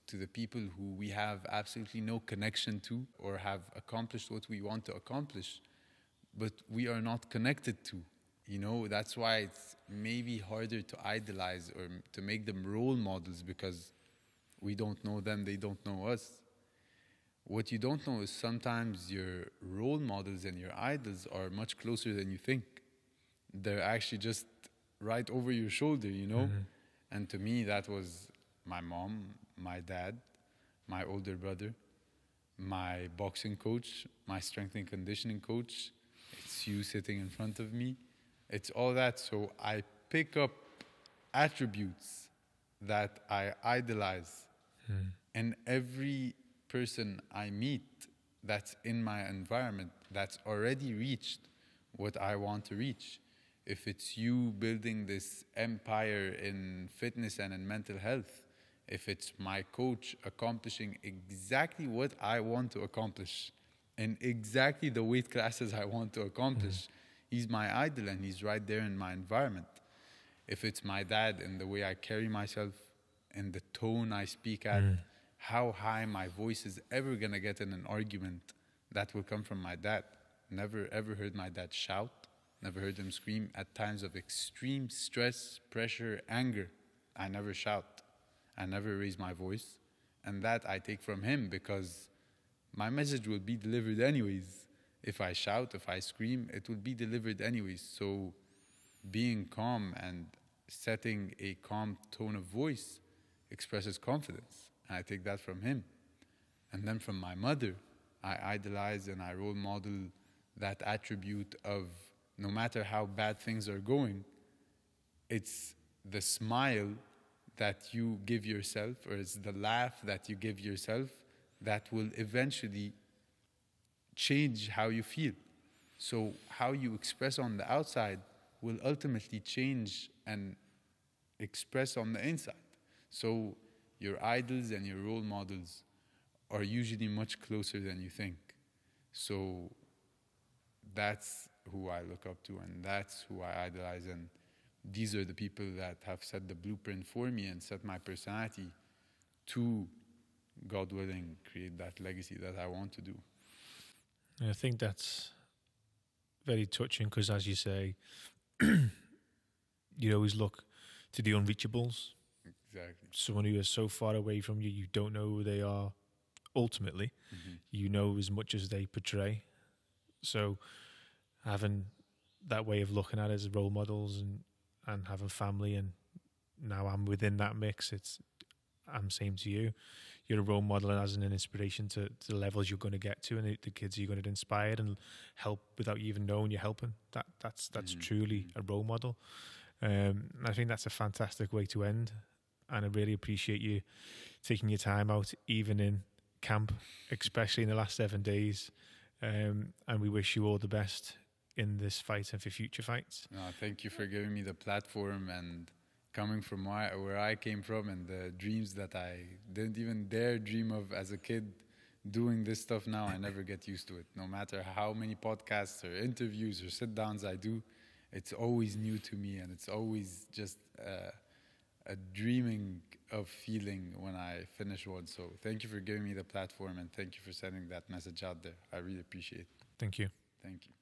to the people who we have absolutely no connection to or have accomplished what we want to accomplish, but we are not connected to. You know, that's why it's maybe harder to idolize or to make them role models because we don't know them, they don't know us. What you don't know is sometimes your role models and your idols are much closer than you think. They're actually just right over your shoulder, you know? Mm-hmm. And to me, that was my mom, my dad, my older brother, my boxing coach, my strength and conditioning coach. It's you sitting in front of me. It's all that. So I pick up attributes that I idolize. Hmm. And every person I meet that's in my environment that's already reached what I want to reach. If it's you building this empire in fitness and in mental health, if it's my coach accomplishing exactly what I want to accomplish and exactly the weight classes I want to accomplish, mm-hmm. he's my idol and he's right there in my environment. If it's my dad and the way I carry myself and the tone I speak at, mm. how high my voice is ever gonna get in an argument, that will come from my dad. Never ever heard my dad shout, never heard him scream. At times of extreme stress, pressure, anger, I never shout. I never raise my voice. And that I take from him because my message will be delivered anyways. If I shout, if I scream, it will be delivered anyways. So being calm and setting a calm tone of voice expresses confidence. And I take that from him. And then from my mother, I idolize and I role model that attribute of no matter how bad things are going, it's the smile that you give yourself, or it's the laugh that you give yourself that will eventually change how you feel. So, how you express on the outside will ultimately change and express on the inside. So, your idols and your role models are usually much closer than you think. So, that's who I look up to, and that's who I idolize. And these are the people that have set the blueprint for me and set my personality to, God willing, create that legacy that I want to do. And I think that's very touching because, as you say, you always look to the unreachables. Exactly. Someone who is so far away from you, you don't know who they are. Ultimately, Mhm. you know as much as they portray. So, having that way of looking at it as role models and and having family, and now I'm within that mix. It's I'm same to you. You're a role model and as an inspiration to, to the levels you're going to get to, and the, the kids you're going to inspire and help without you even knowing you're helping. That that's that's Mhm. truly a role model. Um, and I think that's a fantastic way to end. And I really appreciate you taking your time out, even in camp, especially in the last seven days. Um, and we wish you all the best in this fight and for future fights. No, thank you for giving me the platform and coming from why, where I came from and the dreams that I didn't even dare dream of as a kid. Doing this stuff now, I never get used to it. No matter how many podcasts or interviews or sit downs I do, it's always new to me and it's always just uh, a dreaming of feeling when I finish one. So thank you for giving me the platform and thank you for sending that message out there. I really appreciate it. Thank you. Thank you.